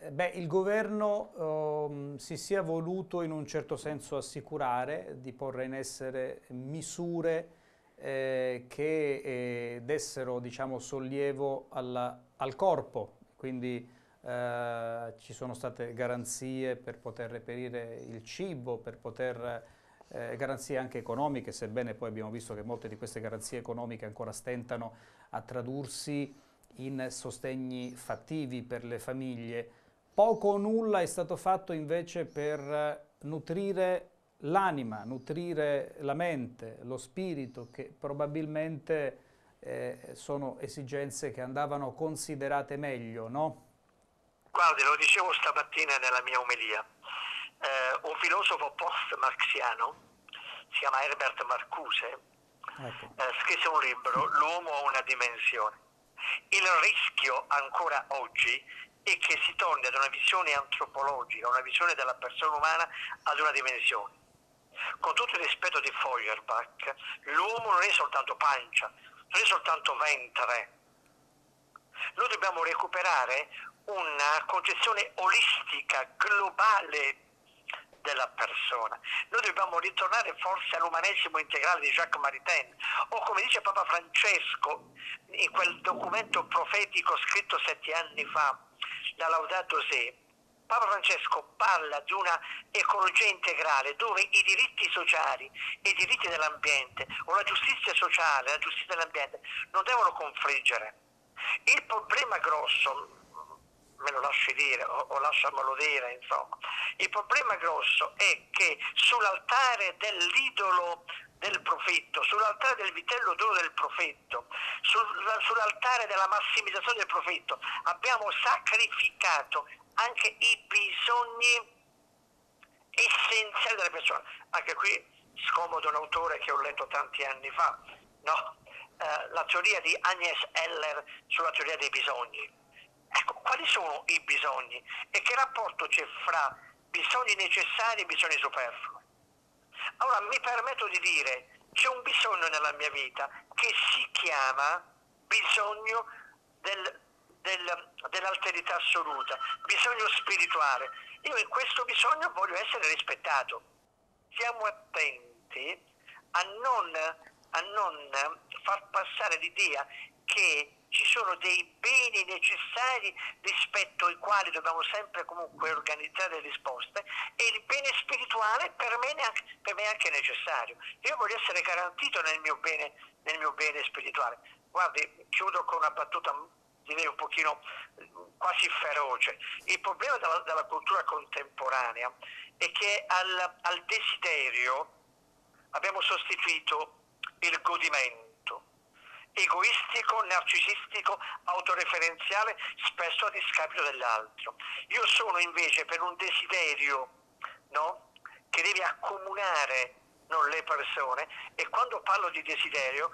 eh, beh, il governo eh, si sia voluto in un certo senso assicurare di porre in essere misure eh, che eh, dessero diciamo, sollievo alla, al corpo, quindi eh, ci sono state garanzie per poter reperire il cibo, per poter eh, garanzie anche economiche, sebbene poi abbiamo visto che molte di queste garanzie economiche ancora stentano a tradursi in sostegni fattivi per le famiglie. Poco o nulla è stato fatto invece per nutrire l'anima, nutrire la mente, lo spirito, che probabilmente eh, sono esigenze che andavano considerate meglio, no? Guardi, lo dicevo stamattina nella mia omelia, eh, un filosofo post-marxiano, si chiama Herbert Marcuse, ecco. eh, scrisse un libro, L'uomo ha una dimensione. Il rischio ancora oggi è che si torni ad una visione antropologica, una visione della persona umana ad una dimensione. Con tutto il rispetto di Feuerbach, l'uomo non è soltanto pancia, non è soltanto ventre. Noi dobbiamo recuperare una concezione olistica, globale della persona. Noi dobbiamo ritornare forse all'umanesimo integrale di Jacques Maritain o come dice Papa Francesco in quel documento profetico scritto sette anni fa, la Laudato Si, Papa Francesco parla di una ecologia integrale dove i diritti sociali e i diritti dell'ambiente o la giustizia sociale la giustizia dell'ambiente non devono confliggere. Il problema grosso, me lo lasci dire o, o lasciamelo dire, insomma. Il problema grosso è che sull'altare dell'idolo del profitto, sull'altare del vitello d'oro del profitto, sul, sull'altare della massimizzazione del profitto, abbiamo sacrificato anche i bisogni essenziali delle persone. Anche qui scomodo un autore che ho letto tanti anni fa, no? eh, la teoria di Agnes Heller sulla teoria dei bisogni Ecco, quali sono i bisogni e che rapporto c'è fra bisogni necessari e bisogni superflui? Allora mi permetto di dire, c'è un bisogno nella mia vita che si chiama bisogno del, del, dell'alterità assoluta, bisogno spirituale. Io in questo bisogno voglio essere rispettato. Siamo attenti a non, a non far passare l'idea che sono dei beni necessari rispetto ai quali dobbiamo sempre comunque organizzare risposte e il bene spirituale per me, neanche, per me è anche necessario. Io voglio essere garantito nel mio bene, nel mio bene spirituale. Guardi, chiudo con una battuta direi un pochino quasi feroce. Il problema della, della cultura contemporanea è che al, al desiderio abbiamo sostituito il godimento egoistico, narcisistico, autoreferenziale, spesso a discapito dell'altro. Io sono invece per un desiderio no? che deve accomunare non le persone e quando parlo di desiderio,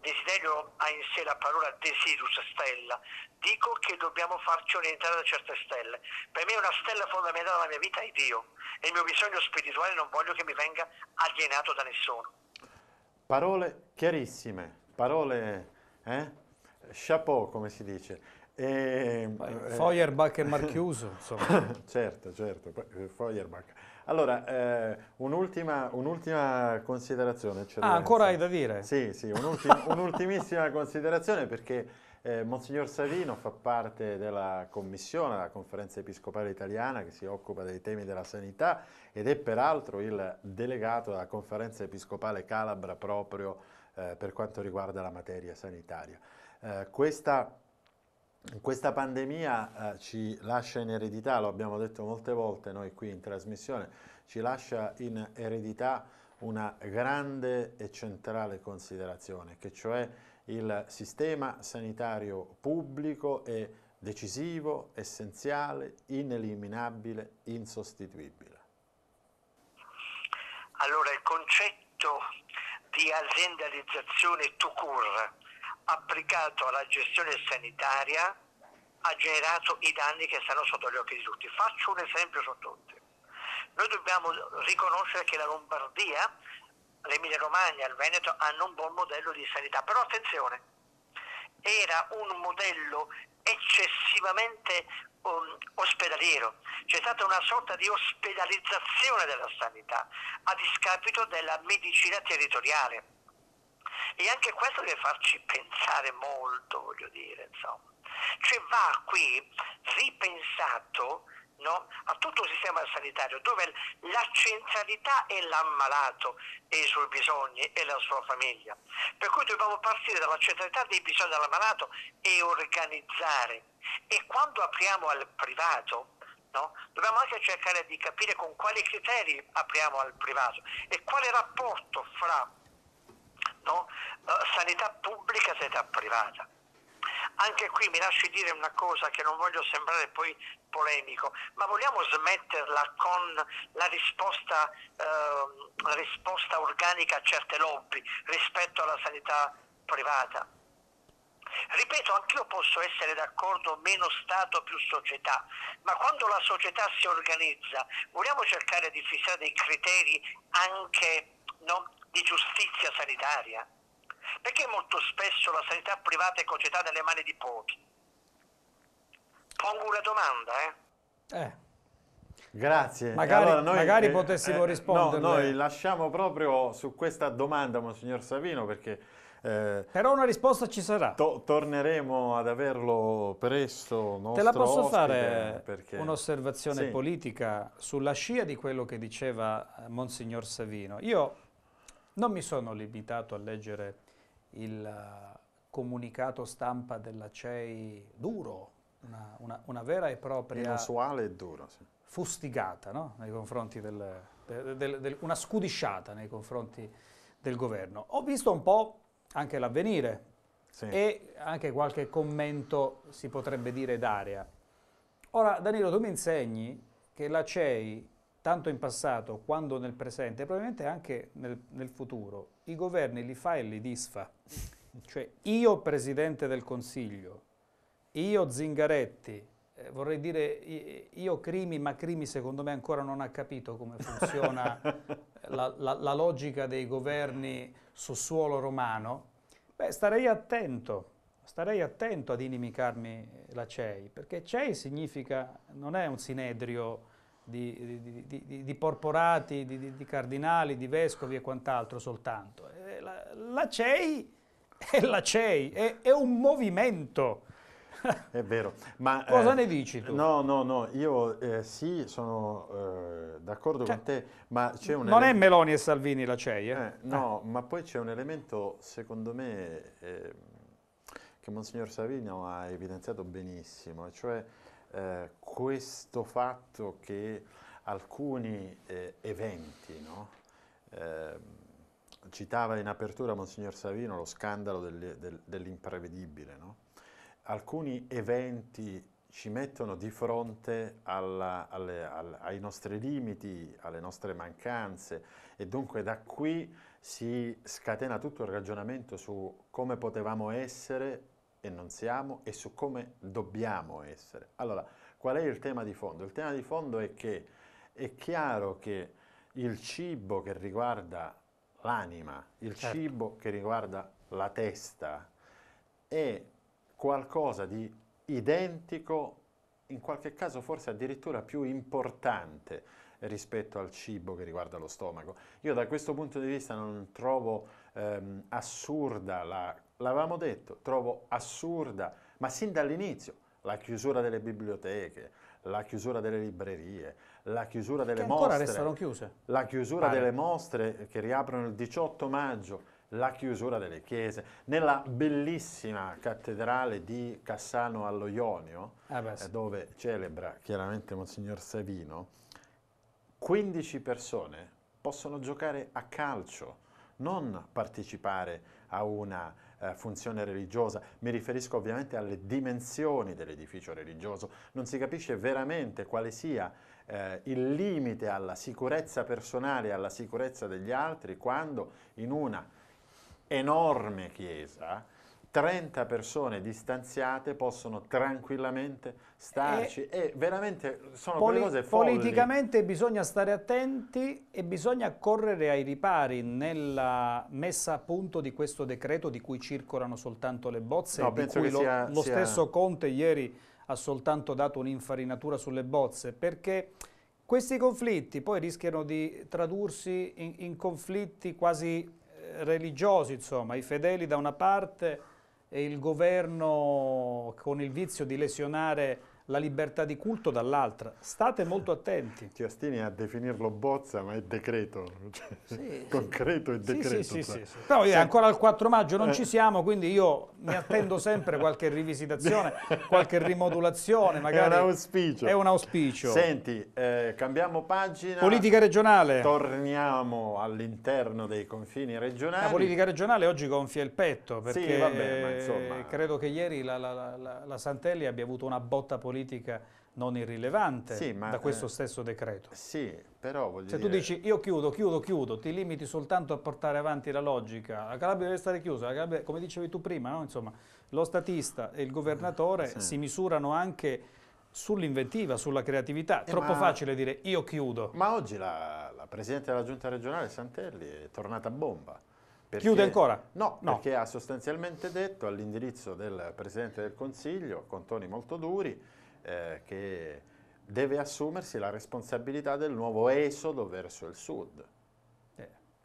desiderio ha in sé la parola desidus stella, dico che dobbiamo farci orientare da certe stelle. Per me una stella fondamentale della mia vita è Dio e il mio bisogno spirituale non voglio che mi venga alienato da nessuno. Parole chiarissime parole, eh? chapeau come si dice. E, eh, Feuerbach e Marchiuso, insomma. certo, certo, eh, Feuerbach. Allora, eh, un'ultima, un'ultima, considerazione. Ah, ancora hai da dire? Sì, sì, un'ultimissima considerazione perché eh, Monsignor Savino fa parte della commissione, della conferenza episcopale italiana che si occupa dei temi della sanità ed è peraltro il delegato della conferenza episcopale calabra proprio eh, per quanto riguarda la materia sanitaria. Eh, questa, questa, pandemia eh, ci lascia in eredità, lo abbiamo detto molte volte noi qui in trasmissione, ci lascia in eredità una grande e centrale considerazione, che cioè il sistema sanitario pubblico è decisivo, essenziale, ineliminabile, insostituibile. Allora il concetto di aziendalizzazione to cure applicato alla gestione sanitaria ha generato i danni che stanno sotto gli occhi di tutti. Faccio un esempio su tutti. Noi dobbiamo riconoscere che la Lombardia, l'Emilia Romagna, il Veneto hanno un buon modello di sanità, però attenzione, era un modello eccessivamente um, ospedaliero, c'è stata una sorta di ospedalizzazione della sanità a discapito della medicina territoriale. E anche questo deve farci pensare molto, voglio dire, insomma. Cioè va qui ripensato no, a tutto il sistema sanitario dove la centralità è l'ammalato e i suoi bisogni e la sua famiglia. Per cui dobbiamo partire dalla centralità dei bisogni dell'ammalato e organizzare. E quando apriamo al privato, No? Dobbiamo anche cercare di capire con quali criteri apriamo al privato e quale rapporto fra no, uh, sanità pubblica e sanità privata. Anche qui mi lasci dire una cosa che non voglio sembrare poi polemico, ma vogliamo smetterla con la risposta, eh, risposta organica a certe lobby rispetto alla sanità privata? Ripeto, anch'io posso essere d'accordo meno Stato più società, ma quando la società si organizza vogliamo cercare di fissare dei criteri anche no, di giustizia sanitaria? Perché molto spesso la sanità privata è concetata nelle mani di pochi? Pongo una domanda, eh? Eh. Grazie. Magari, allora noi, magari eh, potessimo eh, rispondere. No, noi lasciamo proprio su questa domanda, Monsignor Savino, perché... Eh, Però una risposta ci sarà. To- torneremo ad averlo presto. Te la posso fare perché... un'osservazione sì. politica sulla scia di quello che diceva eh, Monsignor Savino? Io non mi sono limitato a leggere il uh, comunicato stampa della CEI duro, una, una, una vera e propria... Inusuale e duro, sì. Fustigata, no? Nei confronti del, del, del, del, una scudisciata nei confronti del governo. Ho visto un po' anche l'avvenire sì. e anche qualche commento, si potrebbe dire, d'area. Ora, Danilo, tu mi insegni che la CEI, tanto in passato quanto nel presente, probabilmente anche nel, nel futuro, i governi li fa e li disfa. Cioè, io, Presidente del Consiglio, io Zingaretti, eh, vorrei dire io Crimi, ma Crimi secondo me ancora non ha capito come funziona la, la, la, logica dei governi su suolo romano, beh, starei attento, starei attento ad inimicarmi la CEI, perché CEI significa, non è un sinedrio di, di, di, di porporati, di, cardinali, di vescovi e quant'altro soltanto. Eh, la, la CEI è la CEI, è, è un movimento È vero. Ma, Cosa eh, ne dici tu? No, no, no, io eh, sì, sono eh, d'accordo cioè, con te, ma c'è un... Non è Meloni e Salvini la CEI, eh? eh no, ma poi c'è un elemento, secondo me, eh, che Monsignor Savino ha evidenziato benissimo, e cioè questo fatto che alcuni eventi, no? Ehm, citava in apertura Monsignor Savino lo scandalo del, del, dell'imprevedibile, no? alcuni eventi ci mettono di fronte alla, alle, alle, ai nostri limiti, alle nostre mancanze e dunque da qui si scatena tutto il ragionamento su come potevamo essere e non siamo e su come dobbiamo essere. Allora, qual è il tema di fondo? Il tema di fondo è che è chiaro che il cibo che riguarda l'anima, il certo. cibo che riguarda la testa è qualcosa di identico, in qualche caso forse addirittura più importante rispetto al cibo che riguarda lo stomaco. Io da questo punto di vista non trovo ehm, assurda, la, l'avevamo detto, trovo assurda, ma sin dall'inizio, la chiusura delle biblioteche, la chiusura delle librerie, la chiusura delle che mostre. Ancora restano chiuse. La chiusura Pare. delle mostre che riaprono il 18 maggio la chiusura delle chiese. Nella bellissima cattedrale di Cassano allo Ionio, ah beh, sì. Dove celebra chiaramente Monsignor Savino, 15 persone possono giocare a calcio, non partecipare a una eh, funzione religiosa. Mi riferisco ovviamente alle dimensioni dell'edificio religioso. Non si capisce veramente quale sia eh, il limite alla sicurezza personale e alla sicurezza degli altri quando in una enorme chiesa 30 persone distanziate possono tranquillamente starci e, e veramente sono poli- cose folli. Politicamente bisogna stare attenti e bisogna correre ai ripari nella messa a punto di questo decreto di cui circolano soltanto le bozze no, di cui lo, sia, lo sia... stesso Conte ieri ha soltanto dato un'infarinatura sulle bozze perché questi conflitti poi rischiano di tradursi in, in conflitti quasi eh, religiosi, insomma, i fedeli da una parte il governo con il vizio di lesionare la libertà di culto dall'altra. State molto attenti. Ti astini a definirlo bozza, ma è decreto, cioè, sì, concreto e decreto. Sì, sì, sì, Però io, ancora al 4 maggio non eh. ci siamo, quindi io mi attendo sempre qualche rivisitazione, qualche rimodulazione. Magari è un auspicio. È un auspicio. Senti, eh, cambiamo pagina. Politica regionale. Torniamo all'interno dei confini regionali. La politica regionale oggi gonfia il petto, perché vabbè, ma insomma... credo che ieri la, la, la, la Santelli abbia avuto una botta politica politica non irrilevante sì, ma, da questo eh, stesso decreto. Sì, però voglio Se dire... tu dici io chiudo, chiudo, chiudo, ti limiti soltanto a portare avanti la logica, la Calabria deve stare chiusa, Calabria, come dicevi tu prima, no? Insomma, lo statista e il governatore sì. si misurano anche sull'inventiva, sulla creatività. Eh, Troppo ma... facile dire io chiudo. Ma oggi la, la Presidente della Giunta regionale Santelli è tornata a bomba. Perché, Chiude ancora? No, no, perché ha sostanzialmente detto all'indirizzo del Presidente del Consiglio, con toni molto duri, eh, che deve assumersi la responsabilità del nuovo esodo verso il sud.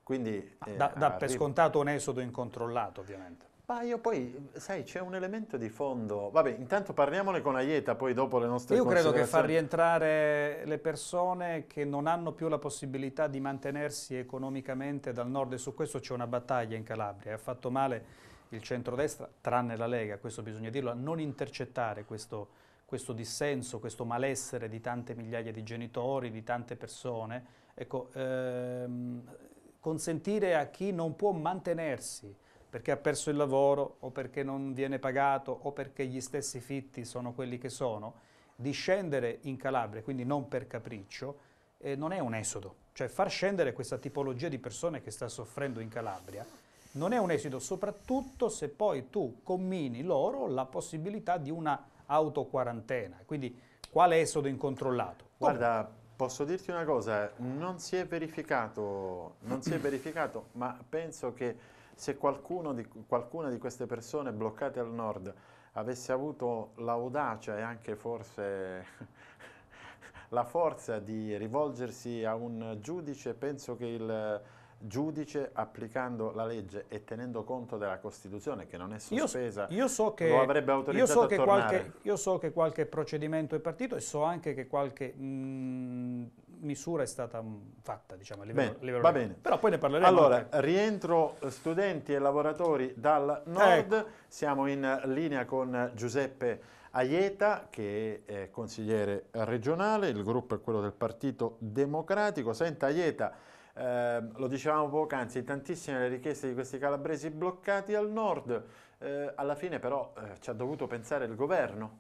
Quindi, eh, da, da per scontato un esodo incontrollato, ovviamente. Ma io poi, sai, c'è un elemento di fondo. Vabbè, intanto parliamone con Aieta, poi dopo le nostre Io credo che far rientrare le persone che non hanno più la possibilità di mantenersi economicamente dal nord, e su questo c'è una battaglia in Calabria. Ha fatto male il centrodestra, tranne la Lega, questo bisogna dirlo, a non intercettare questo, questo dissenso, questo malessere di tante migliaia di genitori, di tante persone, ecco, ehm, consentire a chi non può mantenersi perché ha perso il lavoro o perché non viene pagato o perché gli stessi fitti sono quelli che sono, di scendere in Calabria, quindi non per capriccio, eh, non è un esodo. Cioè far scendere questa tipologia di persone che sta soffrendo in Calabria non è un esodo, soprattutto se poi tu commini loro la possibilità di una autoquarantena. Quindi quale esodo incontrollato? Guarda, posso dirti una cosa, non si è verificato, non si è verificato ma penso che se di, qualcuna di queste persone bloccate al nord avesse avuto l'audacia e anche forse la forza di rivolgersi a un giudice, penso che il giudice applicando la legge e tenendo conto della Costituzione che non è sospesa io, io so che, lo avrebbe autorizzato io so che qualche, io so che qualche procedimento è partito e so anche che qualche mh, misura è stata fatta diciamo, a livello, bene, livello va bene. però poi ne parleremo allora anche. rientro studenti e lavoratori dal nord ecco. siamo in linea con Giuseppe Aieta che è consigliere regionale il gruppo è quello del Partito Democratico senta Aieta eh, lo dicevamo poc'anzi, tantissime le richieste di questi calabresi bloccati al nord, eh, alla fine però eh, ci ha dovuto pensare il governo.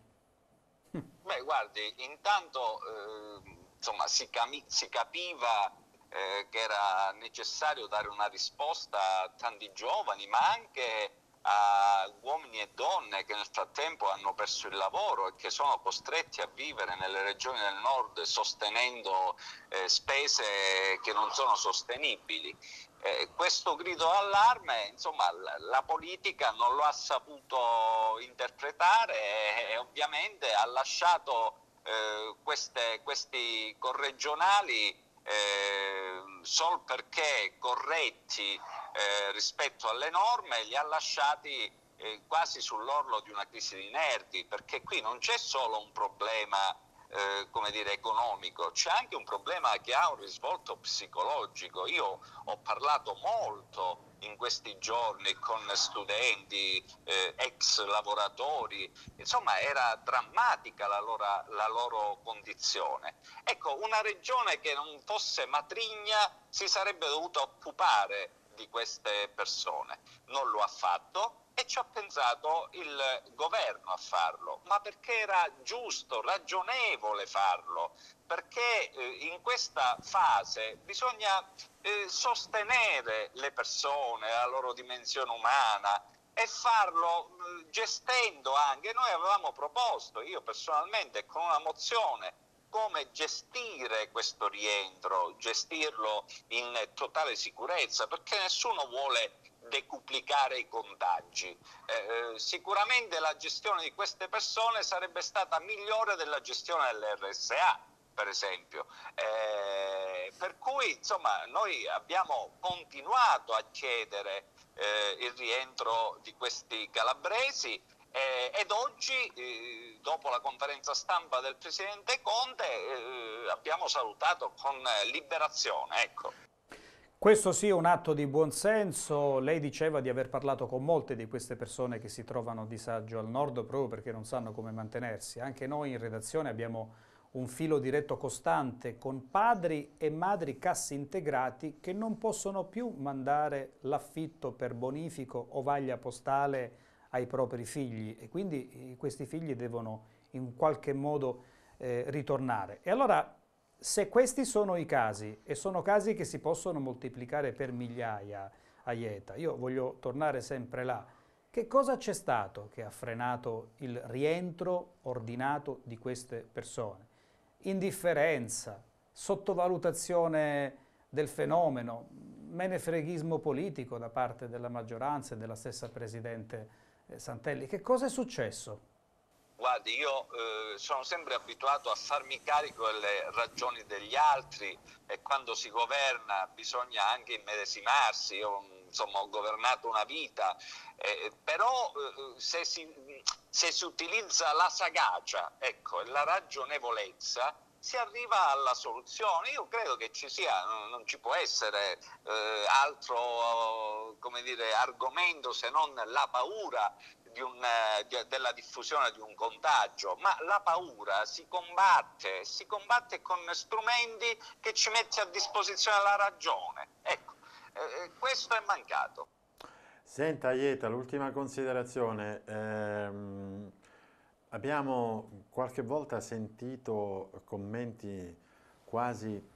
Beh, guardi, intanto eh, insomma, si, si capiva eh, che era necessario dare una risposta a tanti giovani, ma anche a uomini e donne che nel frattempo hanno perso il lavoro e che sono costretti a vivere nelle regioni del nord sostenendo eh, spese che non sono sostenibili. Eh, questo grido d'allarme, insomma, la, la, politica non lo ha saputo interpretare e, e ovviamente ha lasciato eh, queste, questi corregionali eh, sol perché corretti eh, rispetto alle norme li ha lasciati eh, quasi sull'orlo di una crisi di nervi, perché qui non c'è solo un problema eh, come dire, economico, c'è anche un problema che ha un risvolto psicologico. Io ho parlato molto in questi giorni con studenti, eh, ex lavoratori, insomma era drammatica la loro, la loro condizione. Ecco, una regione che non fosse matrigna si sarebbe dovuta occupare di queste persone. Non lo ha fatto e ci ha pensato il governo a farlo, ma perché era giusto, ragionevole farlo, perché eh, in questa fase bisogna eh, sostenere le persone, la loro dimensione umana, e farlo gestendo anche, noi avevamo proposto, io personalmente con una mozione, come gestire questo rientro, gestirlo in totale sicurezza, perché nessuno vuole decuplicare i contagi. Eh, sicuramente la gestione di queste persone sarebbe stata migliore della gestione dell'RSA, per esempio. Eh, per cui insomma noi abbiamo continuato a chiedere eh, il rientro di questi calabresi eh, ed oggi, eh, dopo la conferenza stampa del Presidente Conte, eh, abbiamo salutato con liberazione. Ecco. Questo sì è un atto di buonsenso. Lei diceva di aver parlato con molte di queste persone che si trovano a disagio al nord proprio perché non sanno come mantenersi. Anche noi in redazione abbiamo un filo diretto costante con padri e madri cassi integrati che non possono più mandare l'affitto per bonifico o vaglia postale ai propri figli e quindi eh, questi figli devono in qualche modo eh, ritornare. E allora se questi sono i casi e sono casi che si possono moltiplicare per migliaia a Ieta, io voglio tornare sempre là, che cosa c'è stato che ha frenato il rientro ordinato di queste persone? indifferenza, sottovalutazione del fenomeno, menefreghismo politico da parte della maggioranza e della stessa Presidente Santelli. Che cosa è successo? Guardi, io eh, sono sempre abituato a farmi carico delle ragioni degli altri e quando si governa bisogna anche immedesimarsi. Io insomma, ho governato una vita, eh, però eh, se, si, se, si, utilizza la sagacia ecco, e la ragionevolezza, si arriva alla soluzione. Io credo che ci sia, non, non ci può essere eh, altro dire, argomento se non la paura di un, di, della diffusione di un contagio, ma la paura si combatte, si combatte con strumenti che ci mette a disposizione la ragione. Ecco, eh, questo è mancato. Senta Ieta, l'ultima considerazione. Ehm, abbiamo qualche volta sentito commenti quasi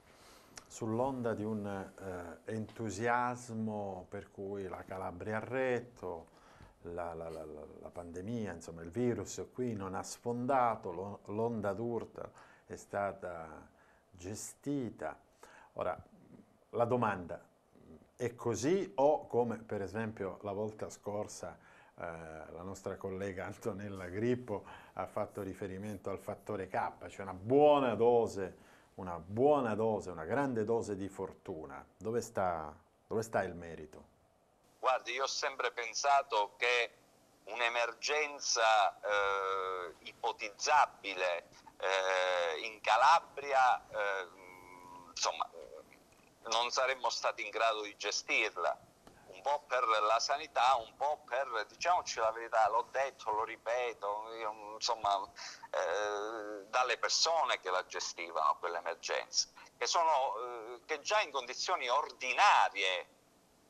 sull'onda di un eh, entusiasmo per cui la Calabria ha retto, la, la, la, la, pandemia, insomma il virus qui non ha sfondato, l'onda d'urto è stata gestita. Ora, la domanda, è così o come per esempio la volta scorsa eh, la nostra collega Antonella Grippo ha fatto riferimento al fattore K, cioè una buona dose, una buona dose, una grande dose di fortuna. Dove sta, dove sta il merito? Guardi, io ho sempre pensato che un'emergenza eh, ipotizzabile eh, in Calabria, eh, insomma, non saremmo stati in grado di gestirla, un po' per la sanità, un po' per, diciamoci la verità, l'ho detto, lo ripeto, io, insomma, eh, dalle persone che la gestivano quell'emergenza, che, sono, eh, che già in condizioni ordinarie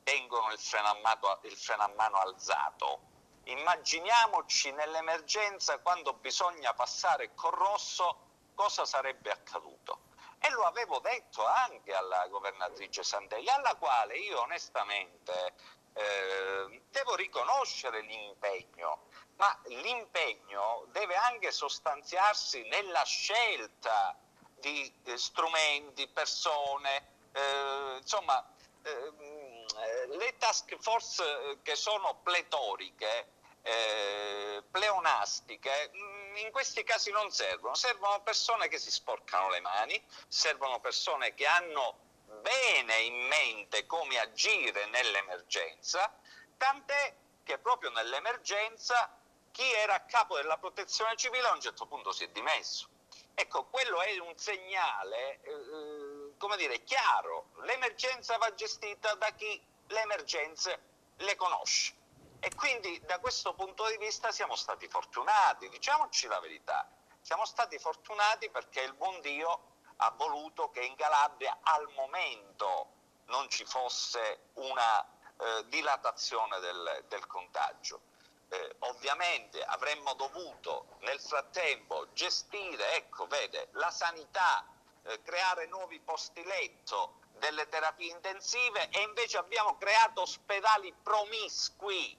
tengono il freno, a mano, freno a mano alzato. Immaginiamoci nell'emergenza quando bisogna passare col rosso cosa sarebbe accaduto e lo avevo detto anche alla governatrice Santelli, alla quale io onestamente eh, devo riconoscere l'impegno, ma l'impegno deve anche sostanziarsi nella scelta di eh, strumenti, persone, eh, insomma ehm, le task force eh, che sono pletoriche, eh, pleonastiche, in questi casi non servono, servono persone che si sporcano le mani, servono persone che hanno bene in mente come agire nell'emergenza, tant'è che proprio nell'emergenza chi era a capo della protezione civile a un certo punto si è dimesso. Ecco, quello è un segnale, eh, come dire, chiaro. L'emergenza va gestita da chi le emergenze le conosce. E quindi da questo punto di vista siamo stati fortunati, diciamoci la verità, siamo stati fortunati perché il buon Dio ha voluto che in Calabria al momento non ci fosse una eh, dilatazione del, del contagio. Eh, ovviamente avremmo dovuto nel frattempo gestire, ecco, vede, la sanità, eh, creare nuovi posti letto, delle terapie intensive e invece abbiamo creato ospedali promiscui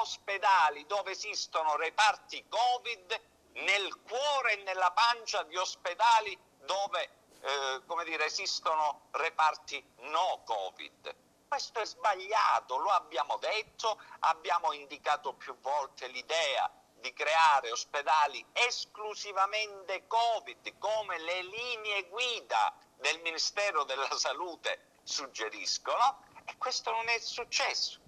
ospedali dove esistono reparti Covid nel cuore e nella pancia di ospedali dove eh, come dire, esistono reparti no Covid. Questo è sbagliato, lo abbiamo detto, abbiamo indicato più volte l'idea di creare ospedali esclusivamente Covid, come le linee guida del Ministero della Salute suggeriscono, e questo non è successo.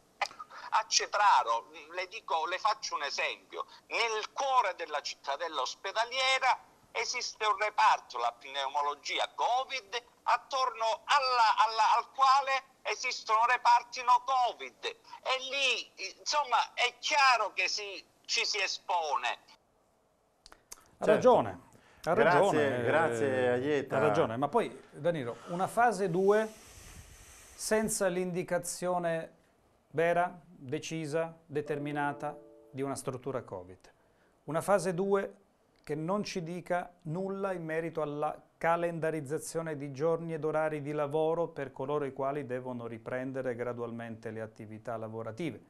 A Cetraro, le, dico, le faccio un esempio, nel cuore della cittadella ospedaliera esiste un reparto, la pneumologia Covid, attorno alla, alla, al quale esistono reparti no Covid e lì insomma è chiaro che si, ci si espone. Ha certo. ragione. Ha ragione, grazie, grazie Aieta. Ha ragione, ma poi Danilo, una fase 2 senza l'indicazione vera, decisa, determinata di una struttura Covid. Una fase 2 che non ci dica nulla in merito alla calendarizzazione di giorni ed orari di lavoro per coloro i quali devono riprendere gradualmente le attività lavorative.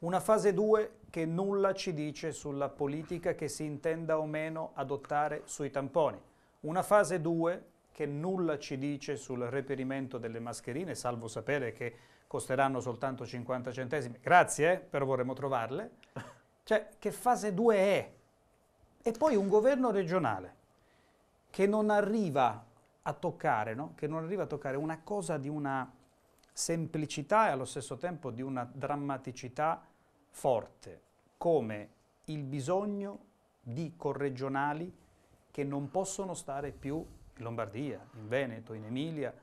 Una fase 2 che nulla ci dice sulla politica che si intenda o meno adottare sui tamponi. Una fase 2 che nulla ci dice sul reperimento delle mascherine, salvo sapere che costeranno soltanto 50 centesimi. Grazie, eh, però vorremmo trovarle. Cioè, che fase 2 è? E poi un governo regionale che non arriva a toccare, no? che non arriva a toccare una cosa di una semplicità e allo stesso tempo di una drammaticità forte, come il bisogno di corregionali che non possono stare più in Lombardia, in Veneto, in Emilia.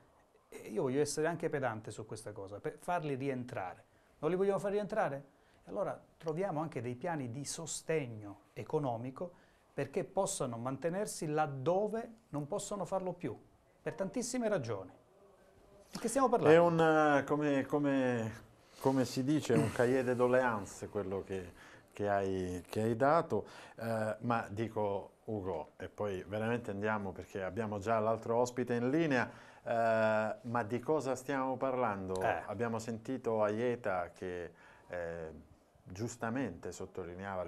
E io voglio essere anche pedante su questa cosa, per farli rientrare. Non li vogliamo far rientrare? Allora troviamo anche dei piani di sostegno economico perché possano mantenersi laddove non possono farlo più, per tantissime ragioni. Di che stiamo parlando? È un, eh, come, come, come si dice, un cahier de doléances quello che, che, hai, che hai, dato, eh, ma dico Ugo, e poi veramente andiamo perché abbiamo già l'altro ospite in linea, eh, ma di cosa stiamo parlando? Eh. Abbiamo sentito Aieta che eh, giustamente sottolineava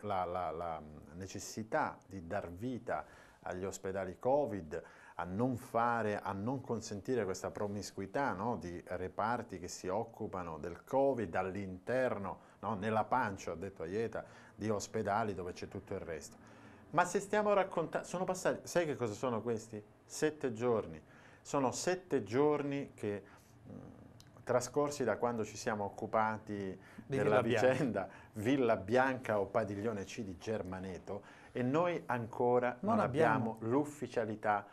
la, la, la, necessità di dar vita agli ospedali Covid, a non, fare, a non consentire questa promiscuità no, di reparti che si occupano del Covid all'interno, no, nella pancia, ha detto Aieta, di ospedali dove c'è tutto il resto. Ma se stiamo raccontando, sono passati, sai che cosa sono questi? Sette giorni. Sono sette giorni che mh, trascorsi da quando ci siamo occupati di della Villa vicenda Bianca. Villa Bianca o Padiglione C di Germaneto e noi ancora non, non abbiamo, abbiamo l'ufficialità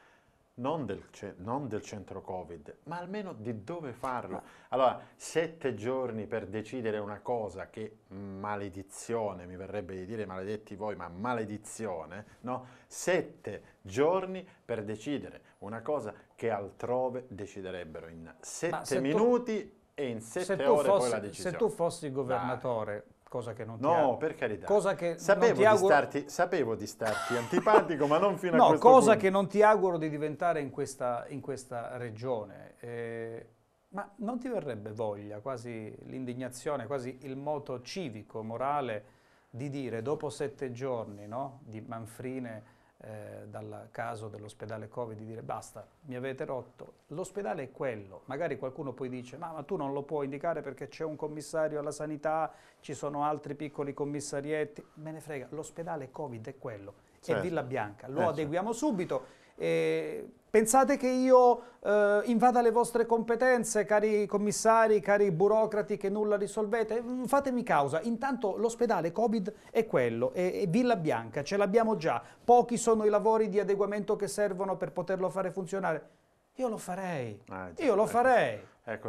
non del, non del, centro Covid, ma almeno di dove farlo. Allora, sette giorni per decidere una cosa che, maledizione, mi verrebbe di dire maledetti voi, ma maledizione, no? Sette giorni per decidere una cosa che altrove deciderebbero in sette minuti tu e in sette ore fossi, poi la decisione. Se tu fossi governatore, Dai. Cosa che non ti No, per carità. Cosa che sapevo, ti auguro, di starti, sapevo di starti antipatico, ma non fino no, a questo punto. No, cosa che non ti auguro di diventare in questa, in questa regione. Eh, ma non ti verrebbe voglia, quasi l'indignazione, quasi il moto civico, morale, di dire dopo sette giorni no, di manfrine eh, dal caso dell'ospedale Covid di dire basta, mi avete rotto. L'ospedale è quello, magari qualcuno poi dice ma, ma tu non lo puoi indicare perché c'è un commissario alla sanità, ci sono altri piccoli commissarietti, me ne frega, l'ospedale Covid è quello, certo. è Villa Bianca, lo eh, certo. adeguiamo certo. subito eh, pensate che io eh, invada le vostre competenze, cari commissari, cari burocrati che nulla risolvete? Mm, fatemi causa. Intanto l'ospedale Covid è quello, è, è Villa Bianca, ce l'abbiamo già. Pochi sono i lavori di adeguamento che servono per poterlo fare funzionare. Io lo farei, ah, io lo farei.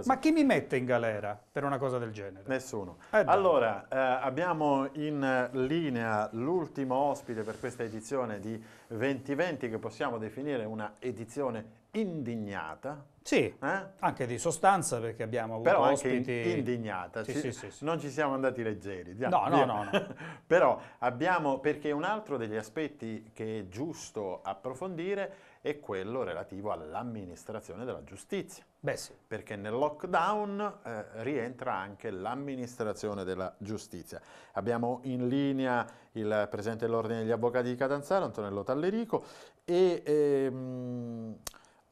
Ma chi mi mette in galera per una cosa del genere? Nessuno. Eh allora, eh, abbiamo in linea l'ultimo ospite per questa edizione di 2020 che possiamo definire una edizione indignata. Sì, eh? anche di sostanza perché abbiamo avuto Però ospiti... indignata, sì, ci, sì, sì, non ci siamo andati leggeri. No, no, no, no. Però abbiamo, perché un altro degli aspetti che è giusto approfondire è quello relativo all'amministrazione della giustizia. Beh sì. Perché nel lockdown eh, rientra anche l'amministrazione della giustizia. Abbiamo in linea il Presidente dell'Ordine degli Avvocati di Catanzaro, Antonello Tallerico, e... Ehm,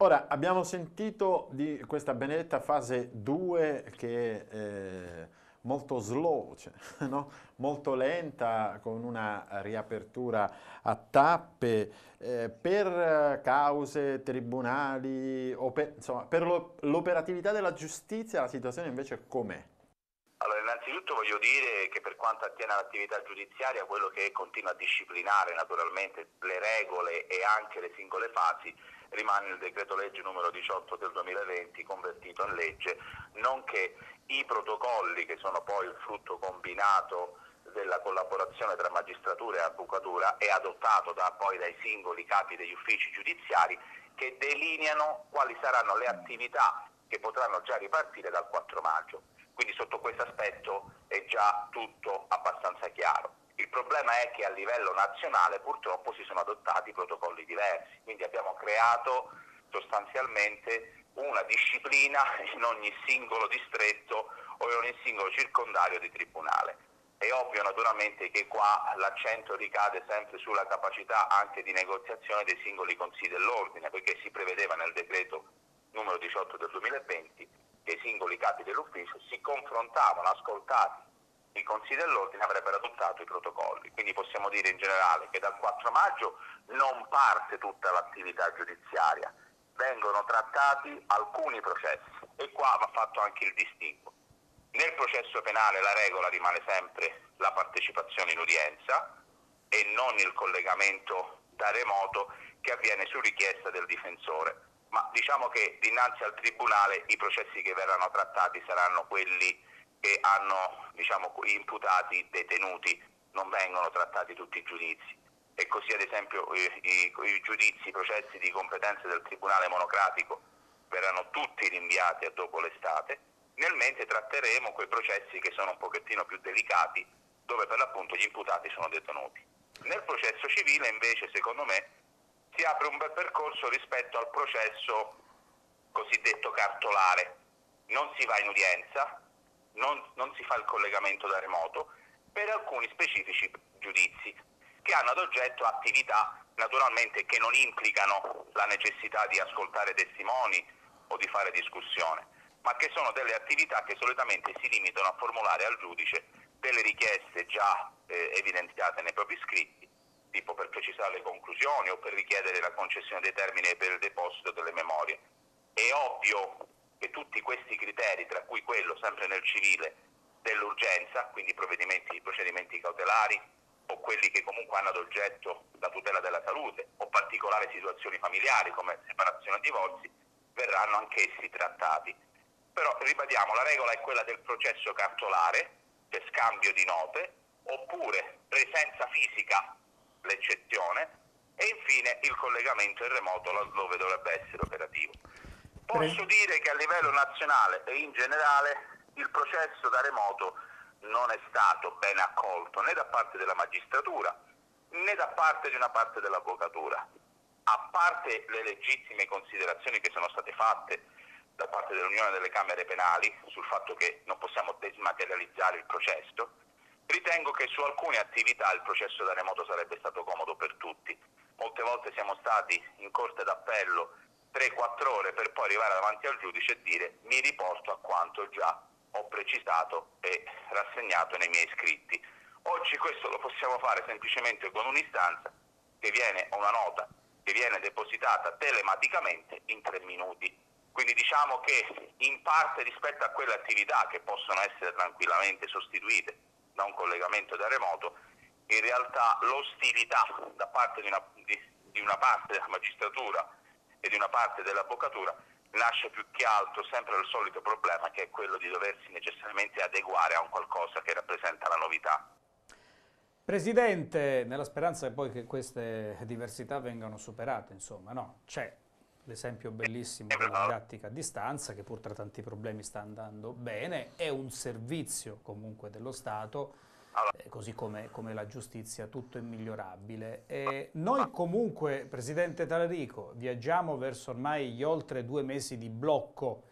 Ora, abbiamo sentito di questa benedetta fase 2 che eh, molto slow, cioè, no? molto lenta, con una riapertura a tappe, eh, per cause tribunali, per, insomma, per l'operatività della giustizia la situazione invece com'è? Allora, innanzitutto voglio dire che per quanto attiene all'attività giudiziaria, quello che continua a disciplinare naturalmente le regole e anche le singole fasi rimane il decreto legge numero 18 del 2020 convertito in legge, nonché i protocolli che sono poi il frutto combinato della collaborazione tra magistratura e avvocatura e adottato da, poi dai singoli capi degli uffici giudiziari che delineano quali saranno le attività che potranno già ripartire dal 4 maggio. Quindi sotto questo aspetto è già tutto abbastanza chiaro. Il problema è che a livello nazionale purtroppo si sono adottati protocolli diversi, quindi abbiamo creato sostanzialmente una disciplina in ogni singolo distretto o in ogni singolo circondario di tribunale. È ovvio naturalmente che qua l'accento ricade sempre sulla capacità anche di negoziazione dei singoli consigli dell'ordine, perché si prevedeva nel decreto numero 18 del 2020 che i singoli capi dell'ufficio si confrontavano, ascoltati i consigli dell'ordine avrebbero adottato i protocolli. Quindi possiamo dire in generale che dal 4 maggio non parte tutta l'attività giudiziaria, vengono trattati alcuni processi e qua va fatto anche il distinguo. Nel processo penale la regola rimane sempre la partecipazione in udienza e non il collegamento da remoto che avviene su richiesta del difensore. Ma diciamo che dinanzi al Tribunale i processi che verranno trattati saranno quelli che hanno diciamo, imputati detenuti, non vengono trattati tutti i giudizi. E così ad esempio i, i, i giudizi, i processi di competenza del Tribunale monocratico verranno tutti rinviati a dopo l'estate, nel mentre tratteremo quei processi che sono un pochettino più delicati, dove per l'appunto gli imputati sono detenuti. Nel processo civile invece, secondo me, si apre un bel percorso rispetto al processo cosiddetto cartolare. Non si va in udienza, non, non si fa il collegamento da remoto per alcuni specifici giudizi che hanno ad oggetto attività naturalmente che non implicano la necessità di ascoltare testimoni o di fare discussione, ma che sono delle attività che solitamente si limitano a formulare al giudice delle richieste già eh, evidenziate nei propri scritti, tipo per precisare le conclusioni o per richiedere la concessione dei termini per il deposito delle memorie. È ovvio che tutti questi criteri, tra cui quello sempre nel civile dell'urgenza, quindi provvedimenti, procedimenti cautelari o quelli che comunque hanno ad oggetto la tutela della salute o particolari situazioni familiari come separazione e divorzi, verranno anch'essi trattati. Però ribadiamo, la regola è quella del processo cartolare, per scambio di note, oppure presenza fisica, l'eccezione, e infine il collegamento in remoto laddove dovrebbe essere operativo. Posso dire che a livello nazionale e in generale il processo da remoto non è stato ben accolto né da parte della magistratura né da parte di una parte dell'avvocatura. A parte le legittime considerazioni che sono state fatte da parte dell'Unione delle Camere Penali sul fatto che non possiamo desmaterializzare il processo, ritengo che su alcune attività il processo da remoto sarebbe stato comodo per tutti. Molte volte siamo stati in corte d'appello 3-4 ore per poi arrivare davanti al giudice e dire mi riporto a quanto già ho precisato e rassegnato nei miei scritti. Oggi questo lo possiamo fare semplicemente con un'istanza che viene una nota che viene depositata telematicamente in tre minuti. Quindi diciamo che in parte rispetto a quelle attività che possono essere tranquillamente sostituite da un collegamento da remoto, in realtà l'ostilità da parte di una, di, di una parte della magistratura e di una parte dell'avvocatura nasce più che altro sempre il solito problema che è quello di doversi necessariamente adeguare a un qualcosa che rappresenta la novità. Presidente, nella speranza poi che queste diversità vengano superate, insomma, no? C'è l'esempio bellissimo della didattica a distanza, che pur tra tanti problemi sta andando bene, è un servizio comunque dello Stato, così come, come, la giustizia, tutto è migliorabile. E noi comunque, Presidente Talarico, viaggiamo verso ormai gli oltre due mesi di blocco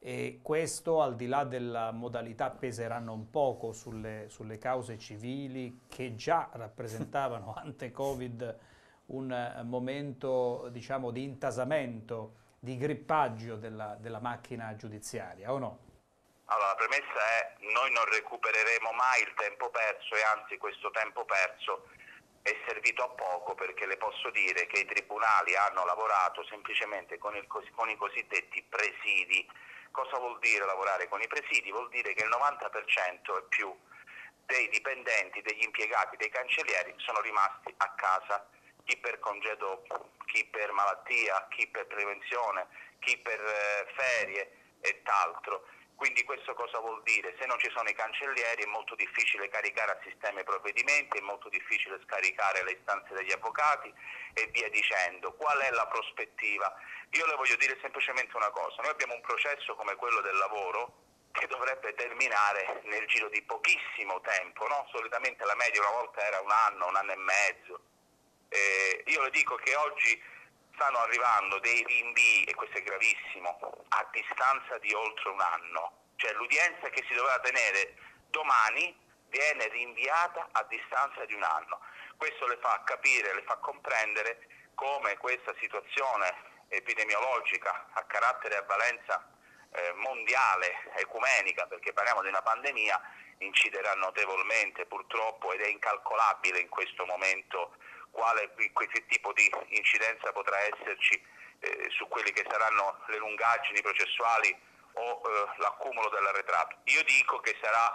e questo al di là della modalità peserà non poco sulle, sulle cause civili che già rappresentavano ante Covid un eh, momento diciamo, di intasamento, di grippaggio della, della macchina giudiziaria o no? Allora, la premessa è noi non recupereremo mai il tempo perso e anzi questo tempo perso è servito a poco perché le posso dire che i tribunali hanno lavorato semplicemente con, il, con i cosiddetti presidi Cosa vuol dire lavorare con i presidi? Vuol dire che il 90% e più dei dipendenti, degli impiegati, dei cancellieri sono rimasti a casa, chi per congedo, chi per malattia, chi per prevenzione, chi per eh, ferie e t'altro. Quindi questo cosa vuol dire? Se non ci sono i cancellieri è molto difficile caricare a sistema i provvedimenti, è molto difficile scaricare le istanze degli avvocati e via dicendo. Qual è la prospettiva? Io le voglio dire semplicemente una cosa, noi abbiamo un processo come quello del lavoro che dovrebbe terminare nel giro di pochissimo tempo, no? solitamente la media una volta era un anno, un anno e mezzo. Eh, io le dico che oggi stanno arrivando dei rinvii, e questo è gravissimo, a distanza di oltre un anno. Cioè l'udienza che si doveva tenere domani viene rinviata a distanza di un anno. Questo le fa capire, le fa comprendere come questa situazione epidemiologica a carattere e a valenza eh, mondiale, ecumenica, perché parliamo di una pandemia, inciderà notevolmente purtroppo ed è incalcolabile in questo momento quale che tipo di incidenza potrà esserci eh, su quelle che saranno le lungaggini processuali o eh, l'accumulo dell'arretrato. Io dico che sarà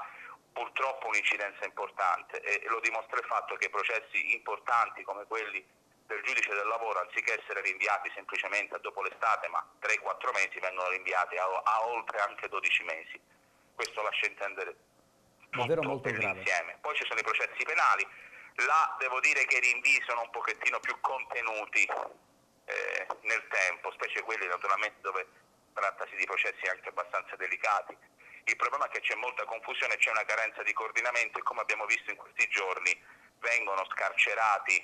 purtroppo un'incidenza importante e lo dimostra il fatto che processi importanti come quelli del giudice del lavoro, anziché essere rinviati semplicemente dopo l'estate, ma 3-4 mesi, vengono rinviati a, a, oltre anche 12 mesi. Questo lascia intendere Davvero molto grave. Insieme. Poi ci sono i processi penali, Là devo dire che i rinvii sono un pochettino più contenuti eh, nel tempo, specie quelli naturalmente dove trattasi di processi anche abbastanza delicati. Il problema è che c'è molta confusione, c'è una carenza di coordinamento e come abbiamo visto in questi giorni vengono scarcerati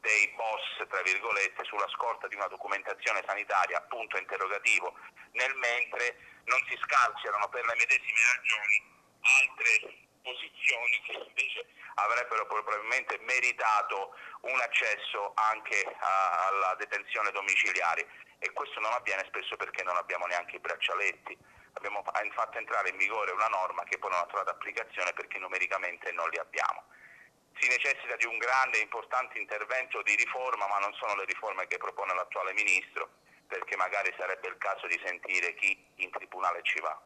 dei boss, tra virgolette, sulla scorta di una documentazione sanitaria, appunto interrogativo, nel mentre non si scarcerano per le medesime ragioni altre posizioni che invece avrebbero probabilmente meritato un accesso anche alla detenzione domiciliare e questo non avviene spesso perché non abbiamo neanche i braccialetti. Abbiamo fatto entrare in vigore una norma che poi non ha trovato applicazione perché numericamente non li abbiamo. Si necessita di un grande e importante intervento di riforma, ma non sono le riforme che propone l'attuale Ministro, perché magari sarebbe il caso di sentire chi in tribunale ci va.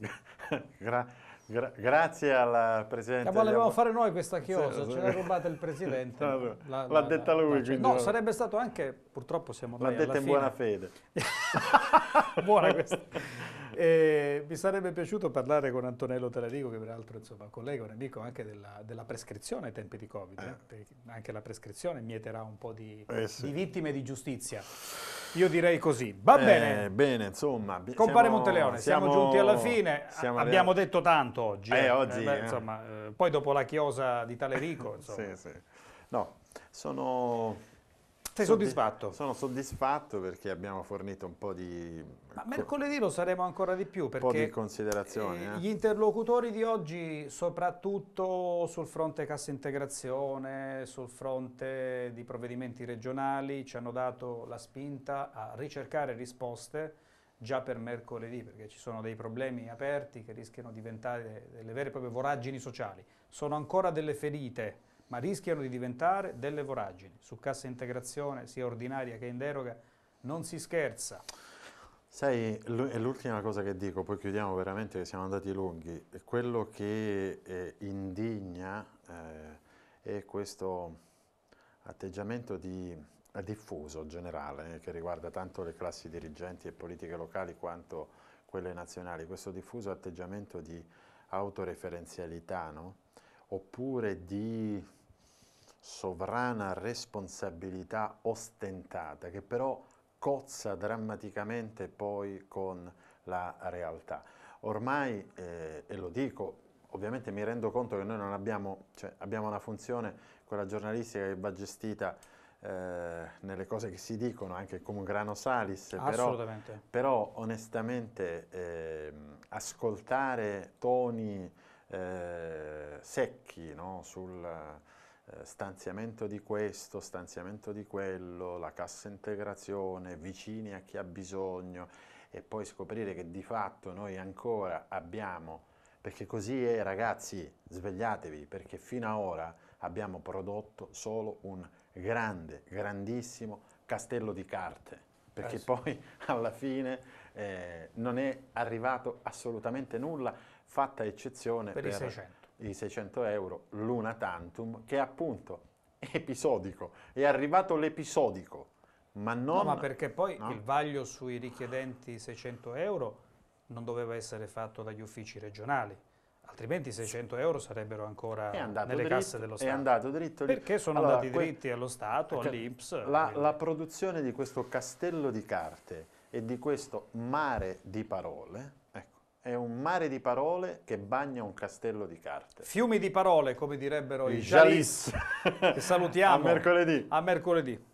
Grazie. Gra grazie al Presidente. Ma volevamo fare noi questa chiosa, sì, ce l'ha rubata il Presidente. L'ha detta lui. La, no, sarebbe stato anche, purtroppo siamo L'ha detta in fine. buona fede. Buona questa. E mi sarebbe piaciuto parlare con Antonello Talarico, che peraltro insomma, un collega, un amico anche della, della prescrizione ai tempi di Covid. Eh. Eh, anche la prescrizione mieterà un po' di, eh sì. di vittime di giustizia. Io direi così. Va eh, bene. Bene, insomma. Compare siamo, Monteleone, siamo, siamo, giunti alla fine. abbiamo detto tanto oggi. Eh, oggi beh, insomma, poi dopo la chiosa di Talerico. sì, sì. No, sono sei soddisfatto? Sono soddisfatto perché abbiamo fornito un po' di... Ma mercoledì lo saremo ancora di più perché... Un po' di considerazioni. Eh, Gli interlocutori di oggi, soprattutto sul fronte cassa integrazione, sul fronte di provvedimenti regionali, ci hanno dato la spinta a ricercare risposte già per mercoledì, perché ci sono dei problemi aperti che rischiano di diventare delle vere e proprie voragini sociali. Sono ancora delle ferite ma rischiano di diventare delle voragini. Su cassa integrazione, sia ordinaria che in deroga, non si scherza. Sai, è l'ultima cosa che dico, poi chiudiamo veramente che siamo andati lunghi. Quello che eh, indigna eh, è questo atteggiamento di, eh, diffuso, generale, eh, che riguarda tanto le classi dirigenti e politiche locali quanto quelle nazionali, questo diffuso atteggiamento di autoreferenzialità, no? oppure di sovrana responsabilità ostentata che però cozza drammaticamente poi con la realtà. Ormai, eh, e lo dico, ovviamente mi rendo conto che noi non abbiamo, cioè abbiamo una funzione, quella giornalistica che va gestita eh, nelle cose che si dicono, anche come un grano salis, però, però, onestamente eh, ascoltare toni eh, secchi no? sul stanziamento di questo, stanziamento di quello, la cassa integrazione, vicini a chi ha bisogno e poi scoprire che di fatto noi ancora abbiamo, perché così è ragazzi, svegliatevi, perché fino ad ora abbiamo prodotto solo un grande, grandissimo castello di carte, perché eh sì. poi alla fine eh, non è arrivato assolutamente nulla, fatta eccezione per, per i 600 i 600 euro l'una tantum, che è appunto episodico. È arrivato l'episodico, ma non... No, ma perché poi no? il vaglio sui richiedenti 600 euro non doveva essere fatto dagli uffici regionali, altrimenti 600 euro sarebbero ancora nelle dritto, casse dello Stato. È andato dritto lì. Perché sono allora, andati dritti allo Stato, cioè, all'Inps. La, la produzione di questo castello di carte e di questo mare di parole è un mare di parole che bagna un castello di carte. Fiumi di parole, come direbbero i, i Jalis, che salutiamo. A mercoledì. A mercoledì.